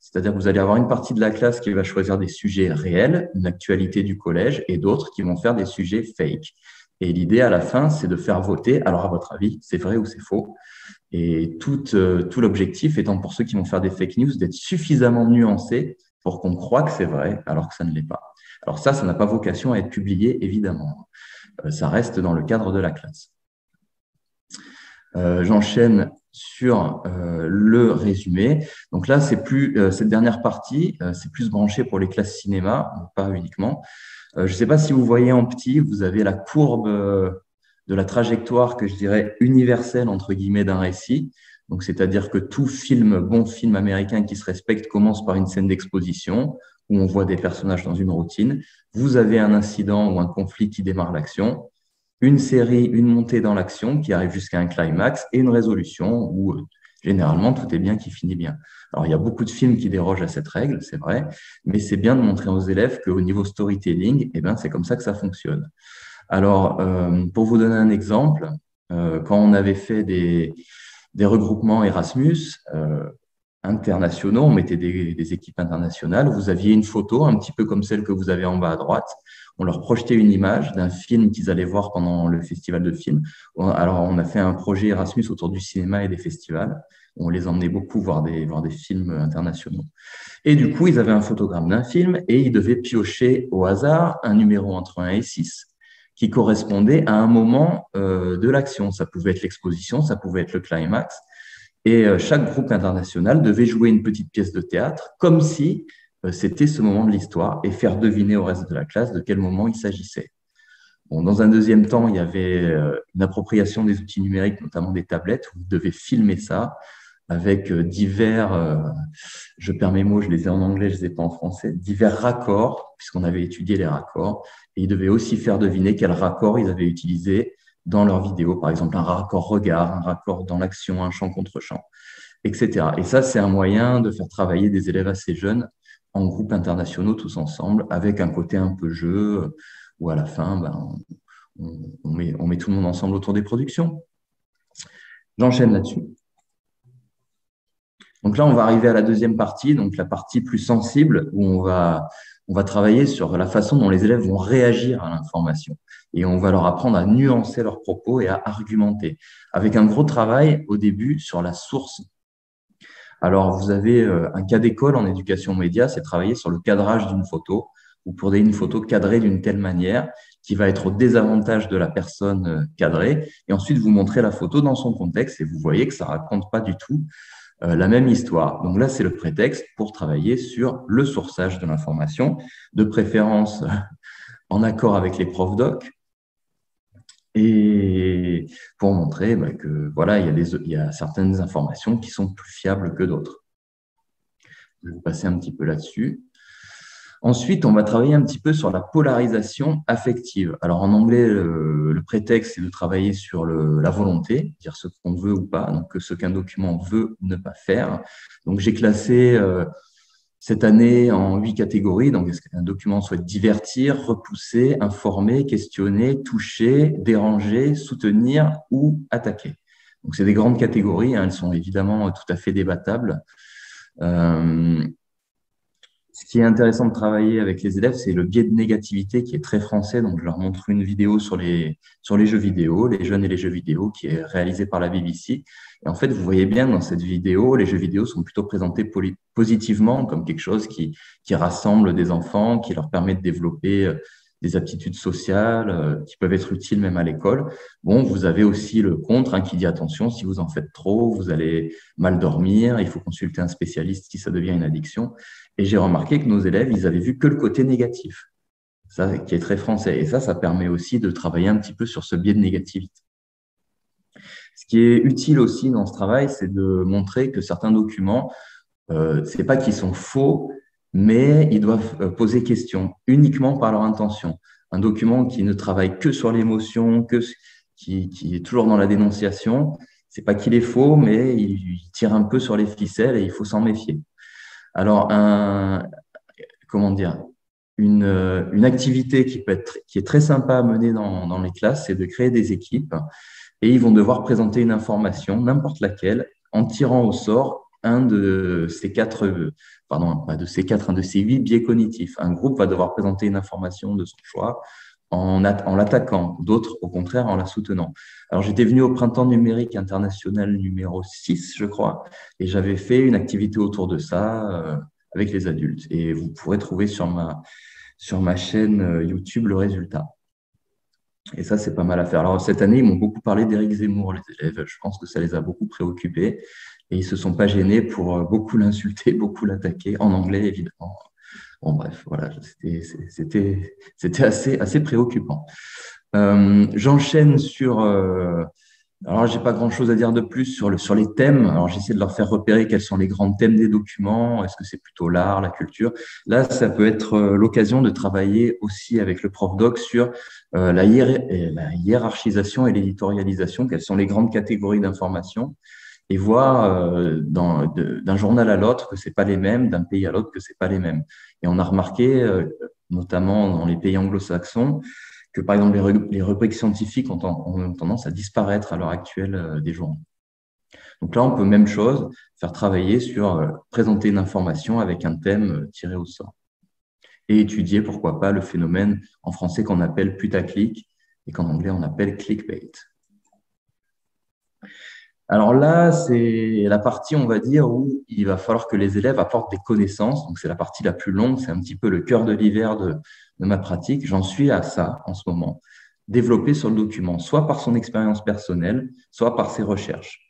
c'est-à-dire que vous allez avoir une partie de la classe qui va choisir des sujets réels, une actualité du collège, et d'autres qui vont faire des sujets fake. Et l'idée à la fin, c'est de faire voter. Alors, à votre avis, c'est vrai ou c'est faux? Et tout, euh, tout l'objectif étant pour ceux qui vont faire des fake news d'être suffisamment nuancés pour qu'on croit que c'est vrai alors que ça ne l'est pas. Alors ça, ça n'a pas vocation à être publié, évidemment. Euh, ça reste dans le cadre de la classe. Euh, j'enchaîne sur euh, le résumé. Donc là, c'est plus euh, cette dernière partie, c'est plus branché pour les classes cinéma, pas uniquement. je ne sais pas si vous voyez en petit, vous avez la courbe de la trajectoire que je dirais universelle entre guillemets d'un récit. Donc, c'est-à-dire que tout film, bon film américain qui se respecte, commence par une scène d'exposition où on voit des personnages dans une routine. Vous avez un incident ou un conflit qui démarre l'action une série, une montée dans l'action qui arrive jusqu'à un climax et une résolution où euh, généralement tout est bien qui finit bien. Alors il y a beaucoup de films qui dérogent à cette règle, c'est vrai, mais c'est bien de montrer aux élèves qu'au niveau storytelling, eh ben, c'est comme ça que ça fonctionne. Alors euh, pour vous donner un exemple, euh, quand on avait fait des, regroupements Erasmus, internationaux, on mettait des, équipes internationales, vous aviez une photo un petit peu comme celle que vous avez en bas à droite, on leur projetait une image d'un film qu'ils allaient voir pendant le festival de films. Alors, on a fait un projet Erasmus autour du cinéma et des festivals. On les emmenait beaucoup voir des, films internationaux. Et du coup, ils avaient un photogramme d'un film et ils devaient piocher au hasard un numéro entre 1 et 6 qui correspondait à un moment euh, de l'action. Ça pouvait être l'exposition, ça pouvait être le climax. Et euh, chaque groupe international devait jouer une petite pièce de théâtre comme si c'était ce moment de l'histoire et faire deviner au reste de la classe de quel moment il s'agissait. Bon, dans un deuxième temps, il y avait euh, une appropriation des outils numériques, notamment des tablettes, où vous devez filmer ça avec euh, divers, je perds mes mots, je les ai en anglais, je les ai pas en français, divers raccords, puisqu'on avait étudié les raccords, et ils devaient aussi faire deviner quel raccord ils avaient utilisé dans leur vidéo, par exemple un raccord regard, un raccord dans l'action, un champ contre champ, etc. Et ça, c'est un moyen de faire travailler des élèves assez jeunes en groupes internationaux tous ensemble, avec un côté un peu jeu, où à la fin, ben, on, met, tout le monde ensemble autour des productions. J'enchaîne là-dessus. Donc là, on va arriver à la deuxième partie, donc la partie plus sensible, où on va travailler sur la façon dont les élèves vont réagir à l'information. Et on va leur apprendre à nuancer leurs propos et à argumenter, avec un gros travail au début sur la source alors, vous avez euh, un cas d'école en éducation média, c'est travailler sur le cadrage d'une photo ou pour une photo cadrée d'une telle manière qui va être au désavantage de la personne euh, cadrée. Et ensuite, vous montrez la photo dans son contexte et vous voyez que ça raconte pas du tout euh, la même histoire. Donc là, c'est le prétexte pour travailler sur le sourçage de l'information, de préférence en accord avec les profs doc, et pour montrer bah, que voilà, il y, a des, il y a certaines informations qui sont plus fiables que d'autres. Je vais passer un petit peu là-dessus. Ensuite, on va travailler un petit peu sur la polarisation affective. Alors en anglais, le, prétexte, c'est de travailler sur le, la volonté, dire ce qu'on veut ou pas, donc ce qu'un document veut ou ne pas faire. Donc j'ai classé euh, cette année en huit catégories. Donc, est-ce qu'un document souhaite divertir, repousser, informer, questionner, toucher, déranger, soutenir ou attaquer? Donc, c'est des grandes catégories. Hein. elles sont évidemment tout à fait débattables. Euh, ce qui est intéressant de travailler avec les élèves, c'est le biais de négativité qui est très français. Donc, je leur montre une vidéo sur les, sur les jeux vidéo, les jeunes et les jeux vidéo, qui est réalisée par la BBC. Et en fait, vous voyez bien dans cette vidéo, les jeux vidéo sont plutôt présentés positivement comme quelque chose qui, qui rassemble des enfants, qui leur permet de développer euh, des aptitudes sociales euh, qui peuvent être utiles même à l'école. Bon, vous avez aussi le contre hein, qui dit attention, si vous en faites trop, vous allez mal dormir, il faut consulter un spécialiste si ça devient une addiction. Et j'ai remarqué que nos élèves, ils avaient vu que le côté négatif. ça qui est très français. Et ça, ça permet aussi de travailler un petit peu sur ce biais de négativité. Ce qui est utile aussi dans ce travail, c'est de montrer que certains documents, euh, c'est pas qu'ils sont faux, mais ils doivent euh, poser question uniquement par leur intention. Un document qui ne travaille que sur l'émotion, qui, est toujours dans la dénonciation, c'est pas qu'il est faux, mais il, tire un peu sur les ficelles et il faut s'en méfier. Alors, comment dire, une, activité qui, peut qui est très sympa à mener dans, dans les classes, c'est de créer des équipes et ils vont devoir présenter une information, n'importe laquelle, en tirant au sort un de ces quatre, pardon, de ces quatre, un de ces huit biais cognitifs. Un groupe va devoir présenter une information de son choix en, l'attaquant, d'autres au contraire en la soutenant. Alors j'étais venu au printemps numérique international numéro 6, je crois, et j'avais fait une activité autour de ça euh, avec les adultes. Et vous pourrez trouver sur ma, sur ma chaîne euh, YouTube le résultat. Et ça, c'est pas mal à faire. Alors, cette année, ils m'ont beaucoup parlé d'Éric Zemmour, les élèves. Je pense que ça les a beaucoup préoccupés. Et ils se sont pas gênés pour euh, beaucoup l'insulter, beaucoup l'attaquer, en anglais, évidemment. Bon, bref, voilà, c'était assez, préoccupant. Euh, J'enchaîne sur euh, alors, j'ai pas grand chose à dire de plus sur, le, sur les thèmes. Alors, j'essaie de leur faire repérer quels sont les grands thèmes des documents. Est-ce que c'est plutôt l'art, la culture? Là, ça peut être euh, l'occasion de travailler aussi avec le prof doc sur euh, la, hiérarchisation et l'éditorialisation. Quelles sont les grandes catégories d'informations? Et voir d'un journal à l'autre que c'est pas les mêmes, d'un pays à l'autre que c'est pas les mêmes. Et on a remarqué, euh, notamment dans les pays anglo-saxons, que par exemple les, rubriques scientifiques ont, tendance à disparaître à l'heure actuelle euh, des journaux. Donc là, on peut même chose, faire travailler sur euh, présenter une information avec un thème tiré au sort et étudier, pourquoi pas, le phénomène en français qu'on appelle putaclic et qu'en anglais on appelle clickbait. Alors là, c'est la partie, on va dire, où il va falloir que les élèves apportent des connaissances. Donc c'est la partie la plus longue, c'est un petit peu le cœur de l'hiver de, ma pratique, j'en suis à ça en ce moment, développer sur le document, soit par son expérience personnelle, soit par ses recherches.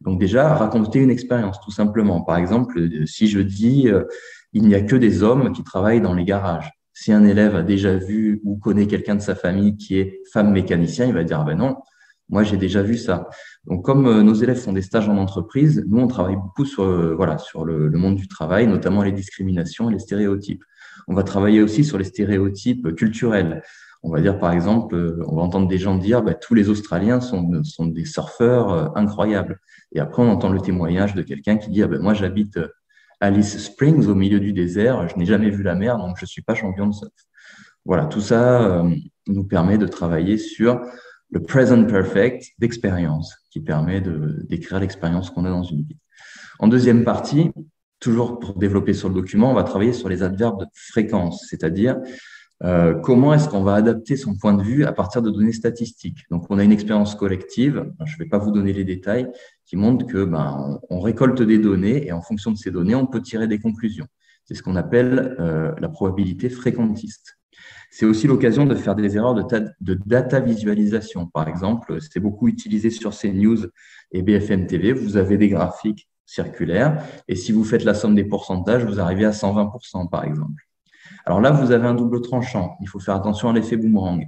Donc déjà, raconter une expérience, tout simplement. Par exemple, si je dis euh, il n'y a que des hommes qui travaillent dans les garages. Si un élève a déjà vu ou connaît quelqu'un de sa famille qui est femme mécanicien, il va dire ah ben non, moi j'ai déjà vu ça. Donc comme euh, nos élèves font des stages en entreprise, nous on travaille beaucoup sur euh, voilà sur le monde du travail, notamment les discriminations et les stéréotypes. On va travailler aussi sur les stéréotypes culturels. On va dire, par exemple, euh, on va entendre des gens dire bah, tous les Australiens sont, sont des surfeurs incroyables. Et après, on entend le témoignage de quelqu'un qui dit ah, ben, Moi, j'habite Alice Springs, au milieu du désert, je n'ai jamais vu la mer, donc je ne suis pas champion de surf. Voilà, tout ça nous permet de travailler sur le present perfect d'expérience, qui permet de décrire l'expérience qu'on a dans une vie. En deuxième partie, toujours pour développer sur le document, on va travailler sur les adverbes de fréquence, c'est-à-dire euh, comment est-ce qu'on va adapter son point de vue à partir de données statistiques. Donc, on a une expérience collective, je ne vais pas vous donner les détails, qui montre que ben, on, récolte des données et en fonction de ces données, on peut tirer des conclusions. C'est ce qu'on appelle euh, la probabilité fréquentiste. C'est aussi l'occasion de faire des erreurs de, data visualisation. Par exemple, c'est beaucoup utilisé sur CNews et BFM TV. Vous avez des graphiques circulaire. Et si vous faites la somme des pourcentages, vous arrivez à 120%, par exemple. Alors là, vous avez un double tranchant. Il faut faire attention à l'effet boomerang.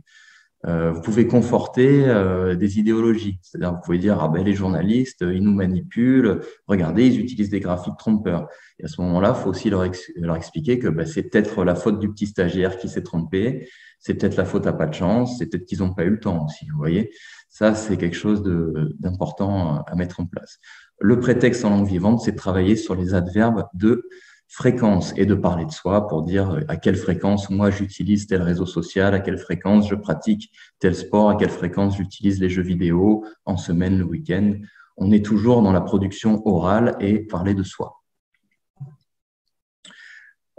Euh, vous pouvez conforter euh, des idéologies. C'est-à-dire, vous pouvez dire, ah ben, les journalistes, ils nous manipulent. Regardez, ils utilisent des graphiques trompeurs. Et à ce moment-là, faut aussi leur, expliquer que ben, c'est peut-être la faute du petit stagiaire qui s'est trompé. C'est peut-être la faute à pas de chance. C'est peut-être qu'ils n'ont pas eu le temps aussi. Vous voyez, ça, c'est quelque chose d'important à mettre en place. Le prétexte en langue vivante, c'est de travailler sur les adverbes de fréquence et de parler de soi pour dire à quelle fréquence moi j'utilise tel réseau social, à quelle fréquence je pratique tel sport, à quelle fréquence j'utilise les jeux vidéo en semaine, le week-end. On est toujours dans la production orale et parler de soi.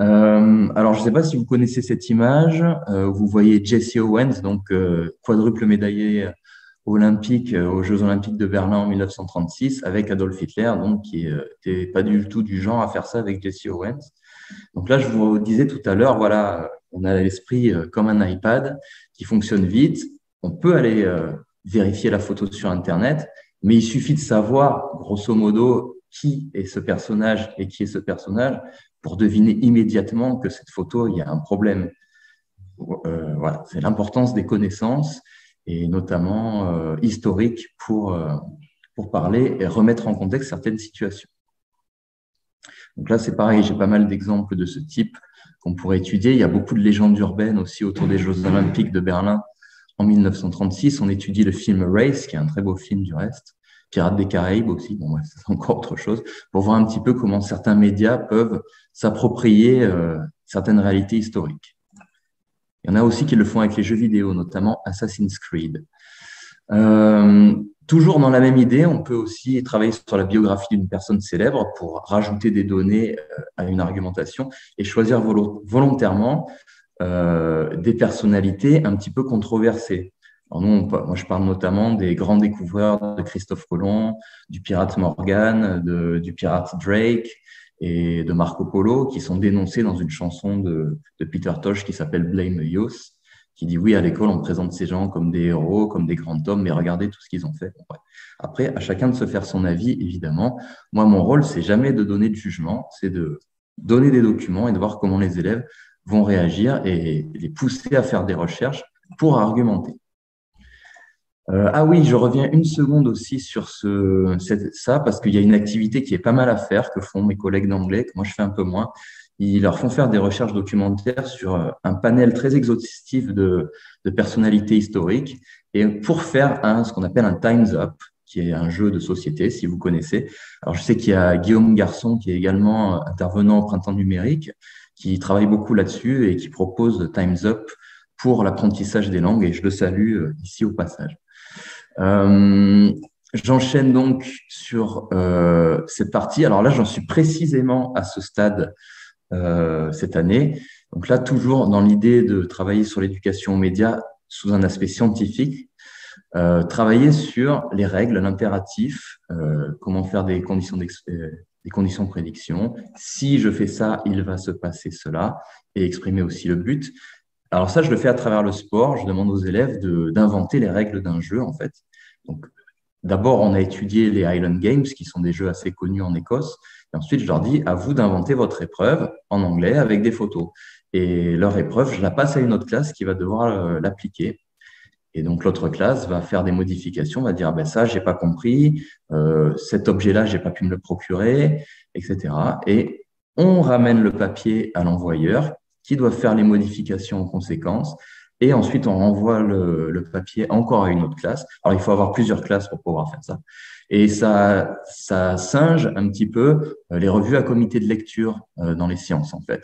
Euh, alors, je ne sais pas si vous connaissez cette image. Euh, vous voyez Jesse Owens, donc euh, quadruple médaillé olympique euh, aux Jeux olympiques de Berlin en 1936 avec Adolf Hitler, donc qui n'était pas du tout du genre à faire ça avec Jesse Owens. Donc là, je vous disais tout à l'heure, voilà, on a l'esprit euh, comme un iPad qui fonctionne vite. On peut aller euh, vérifier la photo sur Internet, mais il suffit de savoir, grosso modo, qui est ce personnage et qui est ce personnage pour deviner immédiatement que cette photo, il y a un problème. voilà, c'est l'importance des connaissances et notamment historiques pour, pour parler et remettre en contexte certaines situations. Donc là, c'est pareil, j'ai pas mal d'exemples de ce type qu'on pourrait étudier. Il y a beaucoup de légendes urbaines aussi autour des Jeux olympiques de Berlin en 1936. On étudie le film Race, qui est un très beau film du reste. Pirates des Caraïbes aussi, bon, c'est encore autre chose, pour voir un petit peu comment certains médias peuvent s'approprier euh, certaines réalités historiques. Il y en a aussi qui le font avec les jeux vidéo, notamment Assassin's Creed. Euh, Toujours dans la même idée, on peut aussi travailler sur la biographie d'une personne célèbre pour rajouter des données euh, à une argumentation et choisir volontairement euh, des personnalités un petit peu controversées. moi, je parle notamment des grands découvreurs de Christophe Colomb, du pirate Morgan, du pirate Drake et de Marco Polo, qui sont dénoncés dans une chanson de, Peter Tosh qui s'appelle Blame the Youth qui dit oui, à l'école, on présente ces gens comme des héros, comme des grands hommes, mais regardez tout ce qu'ils ont fait. Après, à chacun de se faire son avis, évidemment. Moi, mon rôle, c'est jamais de donner de jugement, c'est de donner des documents et de voir comment les élèves vont réagir et les pousser à faire des recherches pour argumenter. Euh, ah oui, je reviens une seconde aussi sur ce, ça, parce qu'il y a une activité qui est pas mal à faire, que font mes collègues d'anglais, que moi je fais un peu moins, ils leur font faire des recherches documentaires sur euh, un panel très exhaustif de, de personnalités historiques et pour faire un, ce qu'on appelle un Time's Up, qui est un jeu de société, si vous connaissez. Alors, je sais qu'il y a Guillaume Garçon, qui est également intervenant au Printemps numérique, qui travaille beaucoup là-dessus et qui propose Time's Up pour l'apprentissage des langues, et je le salue euh, ici au passage. Euh, J'enchaîne donc sur euh, cette partie. Alors là, j'en suis précisément à ce stade euh, cette année. Donc là, toujours dans l'idée de travailler sur l'éducation aux médias sous un aspect scientifique, euh, travailler sur les règles, l'impératif, euh, comment faire des conditions, euh, des conditions de prédiction. Si je fais ça, il va se passer cela, et exprimer aussi le but. Alors ça, je le fais à travers le sport. Je demande aux élèves d'inventer les règles d'un jeu, en fait. Donc, d'abord, on a étudié les Highland Games, qui sont des jeux assez connus en Écosse. Et ensuite, je leur dis, à vous d'inventer votre épreuve en anglais avec des photos. Et leur épreuve, je la passe à une autre classe qui va devoir euh, l'appliquer. Et donc, l'autre classe va faire des modifications, va dire, ben ça, j'ai pas compris, euh, cet objet-là, j'ai pas pu me le procurer, etc. Et on ramène le papier à l'envoyeur qui doit faire les modifications en conséquence. Et ensuite, on renvoie le, le, papier encore à une autre classe. Alors, il faut avoir plusieurs classes pour pouvoir faire ça. Et ça, ça singe un petit peu euh, les revues à comité de lecture euh, dans les sciences, en fait.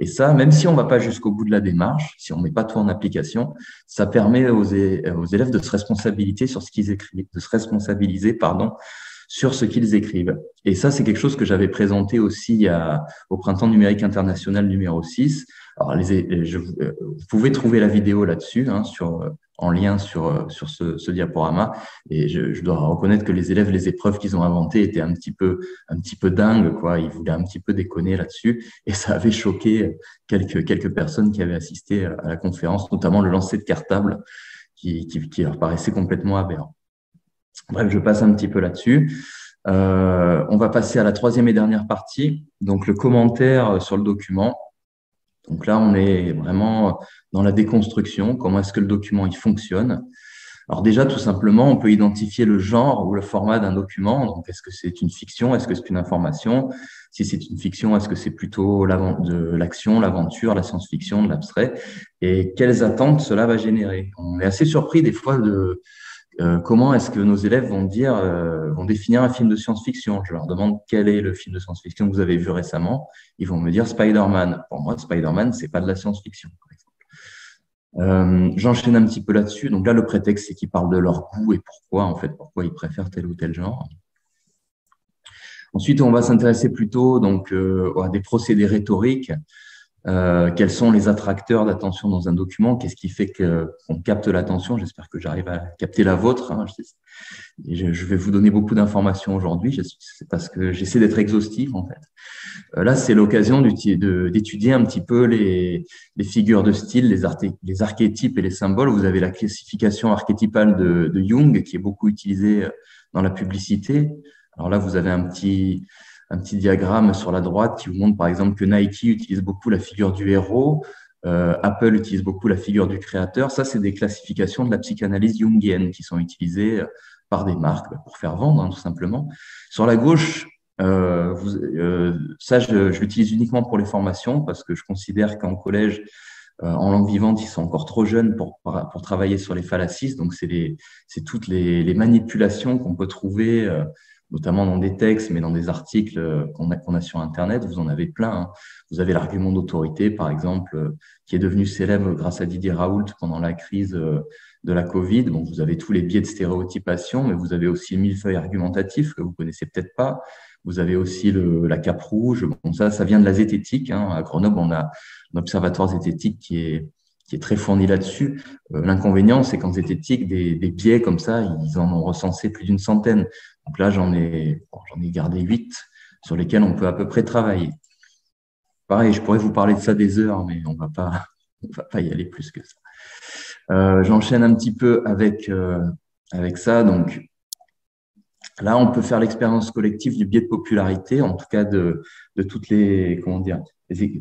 Et ça, même si on va pas jusqu'au bout de la démarche, si on met pas tout en application, ça permet aux, aux élèves de se responsabiliser sur ce qu'ils écrivent, de se responsabiliser, pardon, sur ce qu'ils écrivent. Et ça, c'est quelque chose que j'avais présenté aussi à, au Printemps numérique international numéro 6. Alors, les, je, euh, vous pouvez trouver la vidéo là-dessus, hein, sur en lien sur, euh, sur ce, ce diaporama. Et je, je, dois reconnaître que les élèves, les épreuves qu'ils ont inventées étaient un petit peu, un petit peu dingues, quoi. Ils voulaient un petit peu déconner là-dessus. Et ça avait choqué quelques, quelques personnes qui avaient assisté à la conférence, notamment le lancer de cartable qui, qui, qui leur paraissait complètement aberrant. Bref, je passe un petit peu là-dessus. Euh, on va passer à la troisième et dernière partie, donc le commentaire sur le document. Donc là, on est vraiment dans la déconstruction, comment est-ce que le document il fonctionne. Alors déjà, tout simplement, on peut identifier le genre ou le format d'un document. Donc, est-ce que c'est une fiction? Est-ce que c'est une information? Si c'est une fiction, est-ce que c'est plutôt de l'action, l'aventure, la science-fiction, de l'abstrait? Et quelles attentes cela va générer? On est assez surpris des fois de, euh, comment est-ce que nos élèves euh, vont définir un film de science-fiction? Je leur demande quel est le film de science-fiction que vous avez vu récemment. Ils vont me dire Spider-Man. Pour moi, Spider-Man, c'est pas de la science-fiction, par exemple. Euh, J'enchaîne un petit peu là-dessus. Donc là, le prétexte, c'est qu'ils parlent de leur goût et pourquoi, en fait, pourquoi ils préfèrent tel ou tel genre. Ensuite, on va s'intéresser plutôt donc à des procédés rhétoriques. Euh, quels sont les attracteurs d'attention dans un document? Qu'est-ce qui fait qu'on capte l'attention? J'espère que j'arrive à capter la vôtre. Hein. Je, vais vous donner beaucoup d'informations aujourd'hui, c'est parce que j'essaie d'être exhaustif en fait. Euh, là, c'est l'occasion d'étudier un petit peu les, figures de style, les, archétypes et les symboles. Vous avez la classification archétypale de, de Jung qui est beaucoup utilisée euh, dans la publicité. Alors là, vous avez un petit un petit diagramme sur la droite qui vous montre par exemple que Nike utilise beaucoup la figure du héros. Apple utilise beaucoup la figure du créateur. Ça, c'est des classifications de la psychanalyse jungienne qui sont utilisées par des marques bah, pour faire vendre, hein, tout simplement. Sur la gauche, euh, euh, ça, je, l'utilise uniquement pour les formations parce que je considère qu'en collège, euh, en langue vivante, ils sont encore trop jeunes pour, pour, travailler sur les fallacies. Donc, c'est toutes les, manipulations qu'on peut trouver, euh, notamment dans des textes, mais dans des articles qu'on a, qu'on a sur Internet. Vous en avez plein. Hein. Vous avez l'argument d'autorité, par exemple, qui est devenu célèbre grâce à Didier Raoult pendant la crise de la Covid. Bon, vous avez tous les biais de stéréotypation, mais vous avez aussi le millefeuille argumentatif que vous connaissez peut-être pas. Vous avez aussi le, la cape rouge. Bon, ça, ça vient de la zététique. Hein. À Grenoble, on a un observatoire zététique qui est, qui est très fourni là-dessus. Euh, l'inconvénient, c'est qu'en zététique, des, biais comme ça, ils en ont recensé plus d'une centaine. Donc là, j'en ai, gardé huit sur lesquels on peut à peu près travailler. Pareil, je pourrais vous parler de ça des heures, mais on va pas, on va pas y aller plus que ça. Euh, J'enchaîne un petit peu avec, euh, avec ça. Donc, Là, on peut faire l'expérience collective du biais de popularité, en tout cas de, de toutes les, comment dire,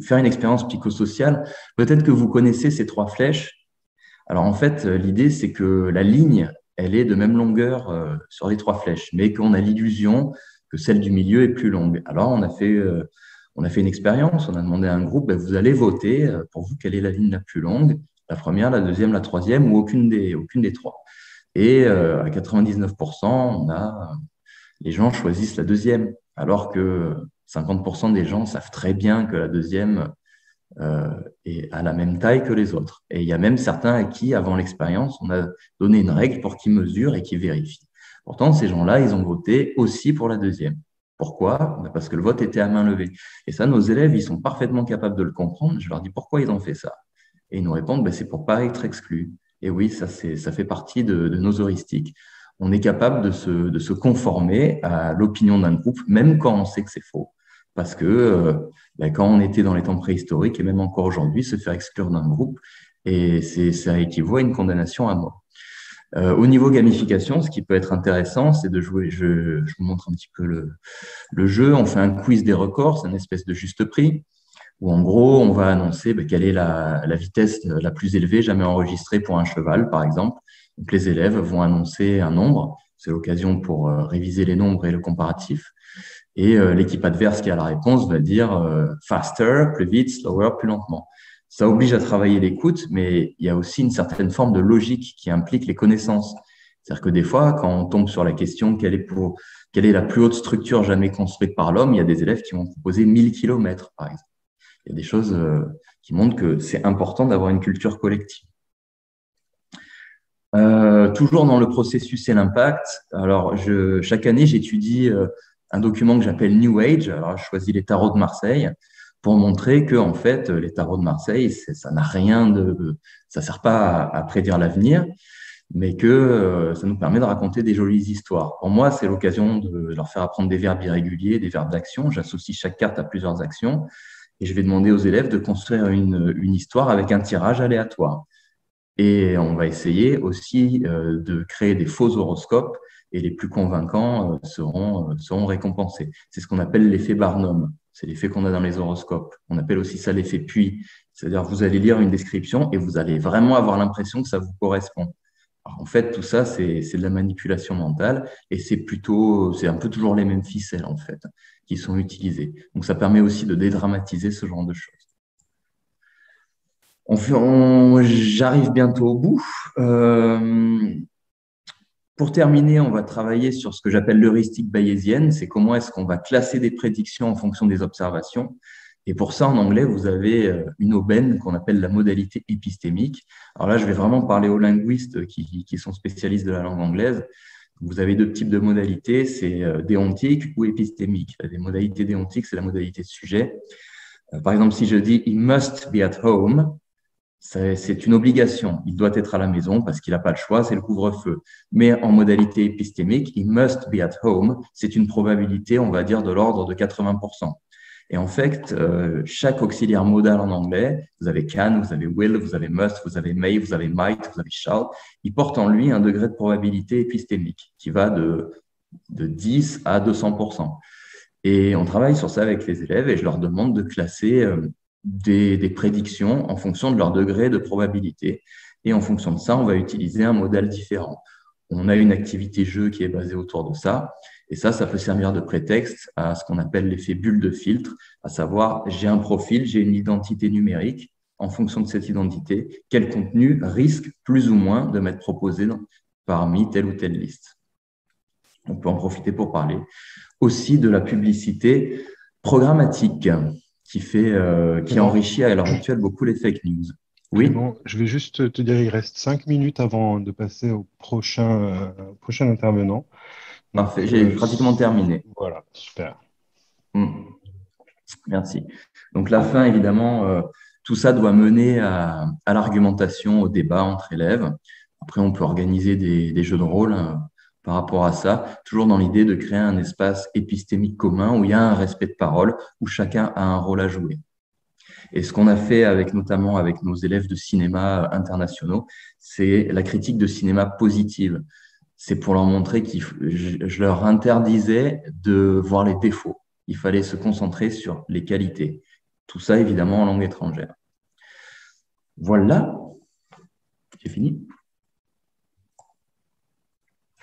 faire une expérience psychosociale. Peut-être que vous connaissez ces trois flèches. Alors en fait, l'idée, c'est que la ligne, elle est de même longueur euh, sur les trois flèches, mais qu'on a l'illusion que celle du milieu est plus longue. Alors on a fait, euh, on a fait une expérience, on a demandé à un groupe, ben, vous allez voter euh, pour vous quelle est la ligne la plus longue, la première, la deuxième, la troisième ou aucune des, aucune des trois. Et à 99%, on a, les gens choisissent la deuxième, alors que 50% des gens savent très bien que la deuxième euh, est à la même taille que les autres. Et il y a même certains à qui, avant l'expérience, on a donné une règle pour qu'ils mesurent et qu'ils vérifient. Pourtant, ces gens-là, ils ont voté aussi pour la deuxième. Pourquoi? Ben, Parce que le vote était à main levée. Et ça, nos élèves, ils sont parfaitement capables de le comprendre. Je leur dis pourquoi ils ont fait ça? Et ils nous répondent, ben, c'est pour pas être exclus. Et oui, ça, ça fait partie de, de, nos heuristiques. On est capable de se, de se conformer à l'opinion d'un groupe, même quand on sait que c'est faux. Parce que euh, ben, quand on était dans les temps préhistoriques, et même encore aujourd'hui, se faire exclure d'un groupe, et ça équivaut à une condamnation à mort. Euh, au niveau gamification, ce qui peut être intéressant, c'est de jouer, je, je, vous montre un petit peu le, jeu, on fait un quiz des records, c'est une espèce de juste prix où en gros, on va annoncer ben, quelle est la, la, vitesse la plus élevée jamais enregistrée pour un cheval, par exemple. Donc, les élèves vont annoncer un nombre. C'est l'occasion pour euh, réviser les nombres et le comparatif. Et euh, l'équipe adverse qui a la réponse va dire euh, faster, plus vite, slower, plus lentement. Ça oblige à travailler l'écoute, mais il y a aussi une certaine forme de logique qui implique les connaissances. C'est-à-dire que des fois, quand on tombe sur la question quelle est, pour, quelle est la plus haute structure jamais construite par l'homme, il y a des élèves qui vont proposer 1000 kilomètres, par exemple il y a des choses euh, qui montrent que c'est important d'avoir une culture collective. Euh, toujours dans le processus et l'impact. Alors, je, chaque année, j'étudie euh, un document que j'appelle New Age. Alors, je choisis les tarots de Marseille pour montrer que, en fait, les tarots de Marseille, ça n'a rien de, ça sert pas à, prédire l'avenir, mais que ça nous permet de raconter des jolies histoires. Pour moi, c'est l'occasion de leur faire apprendre des verbes irréguliers, des verbes d'action. J'associe chaque carte à plusieurs actions et je vais demander aux élèves de construire une, une histoire avec un tirage aléatoire. Et on va essayer aussi euh, de créer des faux horoscopes et les plus convaincants euh, seront, euh, seront récompensés. C'est ce qu'on appelle l'effet Barnum. C'est l'effet qu'on a dans les horoscopes. On appelle aussi ça l'effet puits. C'est-à-dire vous allez lire une description et vous allez vraiment avoir l'impression que ça vous correspond. En fait, tout ça, c'est de la manipulation mentale et c'est plutôt, c'est un peu toujours les mêmes ficelles en fait qui sont utilisés. Donc ça permet aussi de dédramatiser ce genre de choses. On J'arrive bientôt au bout. Euh, pour terminer, on va travailler sur ce que j'appelle l'heuristique bayésienne. C'est comment est-ce qu'on va classer des prédictions en fonction des observations. Et pour ça, en anglais, vous avez euh, une aubaine qu'on appelle la modalité épistémique. Alors là, je vais vraiment parler aux linguistes qui, sont spécialistes de la langue anglaise. Vous avez deux types de modalités, c'est euh, déontique ou épistémique. Les modalités déontiques, c'est la modalité de sujet. Euh, par exemple, si je dis « he must be at home », c'est une obligation. Il doit être à la maison parce qu'il n'a pas le choix, c'est le couvre-feu. Mais en modalité épistémique, « he must be at home », c'est une probabilité, on va dire, de l'ordre de 80%. Et en fait, euh, chaque auxiliaire modal en anglais, vous avez can, vous avez will, vous avez must, vous avez may, vous avez might, vous avez shall, il porte en lui un degré de probabilité épistémique qui va de, de 10 à 200%. Et on travaille sur ça avec les élèves et je leur demande de classer euh, des, des, prédictions en fonction de leur degré de probabilité. Et en fonction de ça, on va utiliser un modèle différent. On a une activité jeu qui est basée autour de ça. Et ça, ça peut servir de prétexte à ce qu'on appelle l'effet bulle de filtre, à savoir j'ai un profil, j'ai une identité numérique. En fonction de cette identité, quel contenu risque plus ou moins de m'être proposé parmi telle ou telle liste. On peut en profiter pour parler aussi de la publicité programmatique qui fait, euh, qui enrichit à l'heure actuelle beaucoup les fake news. Oui. je vais juste te dire, il reste cinq minutes avant de passer au prochain, euh, prochain intervenant. Parfait, j'ai euh, pratiquement terminé. Voilà, super. Hmm. Merci. Donc la fin, évidemment, tout ça doit mener à, l'argumentation, au débat entre élèves. Après, on peut organiser des, jeux de rôle hein, par rapport à ça, toujours dans l'idée de créer un espace épistémique commun où il y a un respect de parole, où chacun a un rôle à jouer. Et ce qu'on a fait avec notamment avec nos élèves de cinéma internationaux, c'est la critique de cinéma positive c'est pour leur montrer que je, leur interdisais de voir les défauts. Il fallait se concentrer sur les qualités. Tout ça, évidemment, en langue étrangère. Voilà. J'ai fini.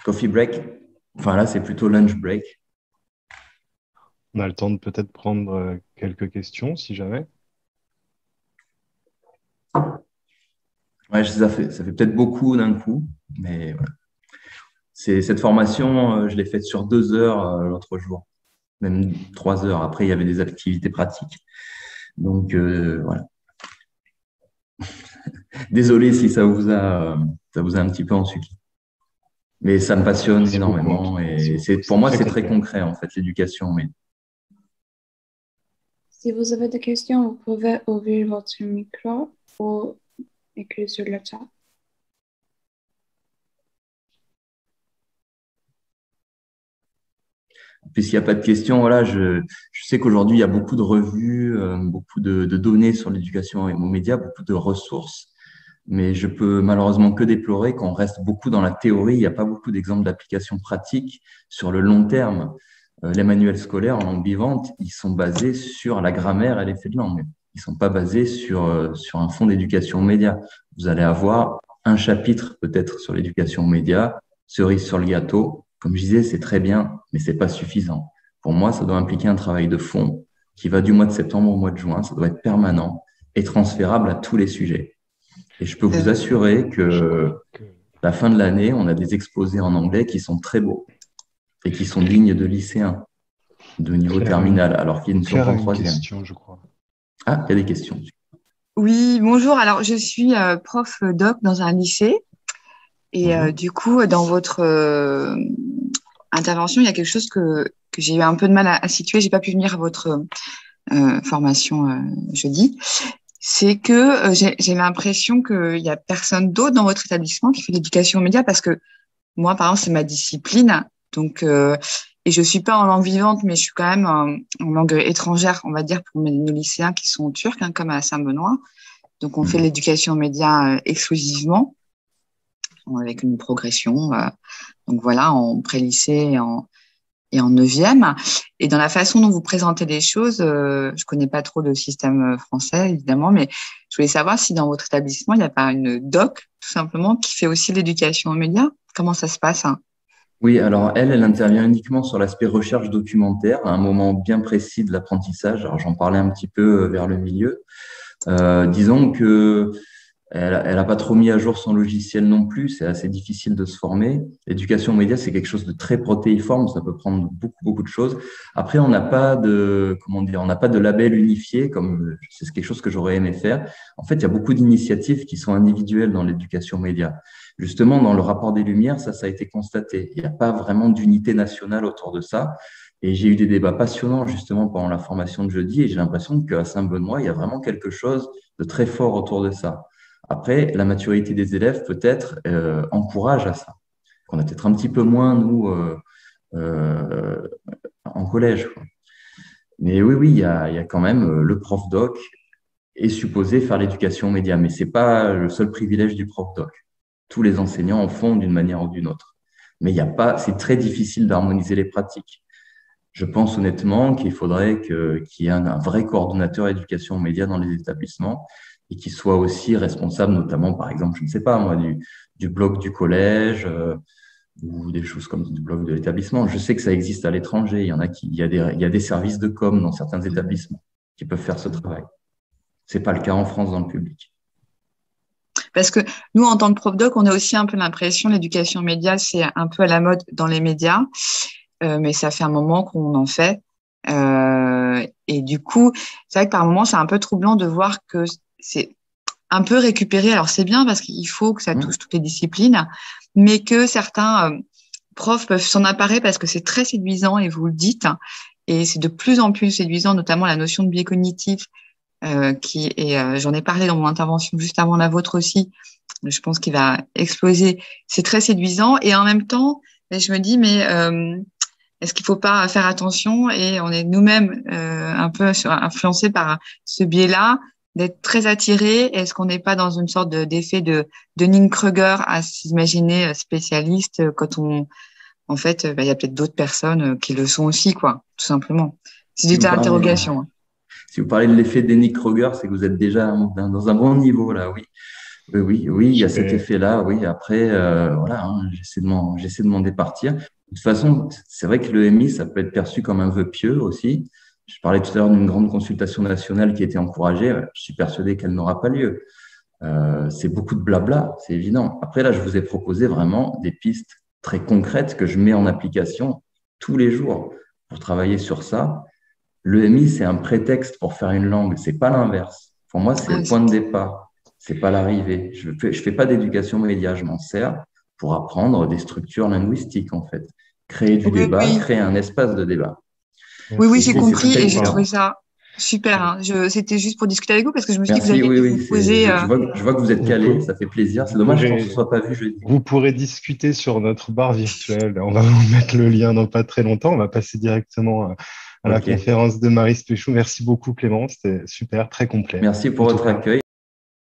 Coffee break. Enfin, là, c'est plutôt lunch break. On a le temps de peut-être prendre euh, quelques questions, si jamais. Ouais, ça fait, ça fait peut-être beaucoup d'un coup, mais voilà cette formation, euh, je l'ai faite sur deux heures euh, l'autre jour, même trois heures. Après, il y avait des activités pratiques. Donc, euh, voilà. Désolé si ça vous a, ça vous a un petit peu ensuite. Mais ça me passionne énormément et c'est, pour moi, c'est très concret, en fait, l'éducation. Mais... Si vous avez des questions, vous pouvez ouvrir votre micro ou écrire sur le chat. puisqu'il n'y a pas de questions, voilà, je, je sais qu'aujourd'hui, il y a beaucoup de revues, euh, beaucoup de, de, données sur l'éducation et aux médias, beaucoup de ressources. Mais je peux malheureusement que déplorer qu'on reste beaucoup dans la théorie. Il n'y a pas beaucoup d'exemples d'applications pratiques sur le long terme. Euh, les manuels scolaires en langue vivante, ils sont basés sur la grammaire et l'effet de langue. Ils ne sont pas basés sur, euh, sur un fond d'éducation aux médias. Vous allez avoir un chapitre peut-être sur l'éducation aux médias, cerise sur le gâteau, comme je disais, c'est très bien, mais c'est pas suffisant. Pour moi, ça doit impliquer un travail de fond qui va du mois de septembre au mois de juin. Ça doit être permanent et transférable à tous les sujets. Et je peux vous assurer que la fin de l'année, on a des exposés en anglais qui sont très beaux et qui sont dignes de lycéens de niveau terminal, alors qu'ils ne sont pas en troisième. je crois. Ah, il y a des questions. Oui, bonjour. Alors, je suis euh, prof doc dans un lycée. Et euh, du coup, dans votre euh, intervention, il y a quelque chose que, que j'ai eu un peu de mal à, à situer. J'ai pas pu venir à votre euh, formation euh, jeudi. C'est que euh, j'ai l'impression qu'il y a personne d'autre dans votre établissement qui fait l'éducation aux médias parce que moi, par exemple, c'est ma discipline. Donc, et je suis pas en langue vivante, mais je suis quand même en, langue étrangère, on va dire, pour nos lycéens qui sont turcs, hein, comme à Saint-Benoît. Donc, on fait mhm. l'éducation aux médias exclusivement avec une progression. Euh, donc voilà, en pré-lycée et en, et en neuvième. Et dans la façon dont vous présentez les choses, euh, je connais pas trop le système français, évidemment, mais je voulais savoir si dans votre établissement, il n'y a pas une doc, tout simplement, qui fait aussi l'éducation aux médias? Comment ça se passe hein? Oui, alors elle, elle intervient uniquement sur l'aspect recherche documentaire, à un moment bien précis de l'apprentissage. Alors j'en parlais un petit peu vers le milieu. Euh, disons que elle n'a pas trop mis à jour son logiciel non plus. C'est assez difficile de se former. L'éducation aux médias, c'est quelque chose de très protéiforme. Ça peut prendre beaucoup, beaucoup de choses. Après, on n'a pas de, comment dire, on n'a pas de label unifié comme c'est quelque chose que j'aurais aimé faire. En fait, il y a beaucoup d'initiatives qui sont individuelles dans l'éducation aux médias. Justement, dans le rapport des Lumières, ça, ça a été constaté. Il n'y a pas vraiment d'unité nationale autour de ça. Et j'ai eu des débats passionnants justement pendant la formation de jeudi et j'ai l'impression qu'à Saint-Benoît, il y a vraiment quelque chose de très fort autour de ça. Après, la maturité des élèves peut-être euh, encourage à ça. On a peut-être un petit peu moins, nous, euh, euh, en collège. Mais oui, oui, il y a, quand même le prof doc est supposé faire l'éducation média, mais ce n'est pas le seul privilège du prof doc. Tous les enseignants en font d'une manière ou d'une autre. Mais il y a pas, c'est très difficile d'harmoniser les pratiques. Je pense honnêtement qu'il faudrait qu'il y ait un, vrai coordonnateur éducation aux médias dans les établissements et qui soit aussi responsable, notamment, par exemple, je ne sais pas moi, du, du blog du collège euh, ou des choses comme du blog de l'établissement. Je sais que ça existe à l'étranger. Il y en a qui, il y a des services de com dans certains établissements qui peuvent faire ce travail. C'est pas le cas en France dans le public. Parce que nous, en tant que prof doc, on a aussi un peu l'impression l'éducation média, c'est un peu à la mode dans les médias, euh, mais ça fait un moment qu'on en fait. Euh, et du coup, c'est vrai que par moments, c'est un peu troublant de voir que c'est un peu récupéré. Alors c'est bien parce qu'il faut que ça mmh. touche toutes les disciplines, mais que certains euh, profs peuvent s'en apparer parce que c'est très séduisant et vous le dites. Et c'est de plus en plus séduisant, notamment la notion de biais cognitif euh, qui et euh, j'en ai parlé dans mon intervention juste avant la vôtre aussi. Je pense qu'il va exploser. C'est très séduisant et en même temps, je me dis mais est-ce qu'il faut pas faire attention et on est nous-mêmes un peu influencés par ce biais-là d'être très attiré Est-ce qu'on n'est pas dans une sorte d'effet de, de Kruger à s'imaginer spécialiste quand on en fait, ben, il y a peut-être d'autres personnes qui le sont aussi, quoi, tout simplement. C'est des interrogations. Hein si vous parlez de l'effet d'Enick Kroger, c'est que vous êtes déjà dans un bon niveau là, oui. Oui, oui, oui, il y a cet effet-là, oui. Après, euh, voilà, hein, j'essaie de m'en, j'essaie de m'en départir. De toute façon, c'est vrai que l'EMI, ça peut être perçu comme un vœu pieux aussi. Je parlais tout à l'heure d'une grande consultation nationale qui a été encouragée. Je suis persuadé qu'elle n'aura pas lieu. Euh, c'est beaucoup de blabla, c'est évident. Après, là, je vous ai proposé vraiment des pistes très concrètes que je mets en application tous les jours pour travailler sur ça. L'EMI, c'est un prétexte pour faire une langue, c'est pas l'inverse. Pour moi, c'est le point de départ, c'est pas l'arrivée. Je ne je fais pas d'éducation média, je m'en sers pour apprendre des structures linguistiques, en fait. Créer du débat, créer un espace de débat. Oui, oui, j'ai compris et j'ai trouvé ça super. Hein. C'était juste pour discuter avec vous parce que je me suis dit que vous alliez oui, vous poser. Euh, je, vois, que vous êtes calé, ça fait plaisir. C'est dommage qu'on ne se soit pas vu. Vous pourrez discuter sur notre bar virtuel. On va vous mettre le lien dans pas très longtemps. On va passer directement à la conférence de Marie Spéchou. Merci beaucoup Clément, c'était super, très complet. Merci pour votre accueil.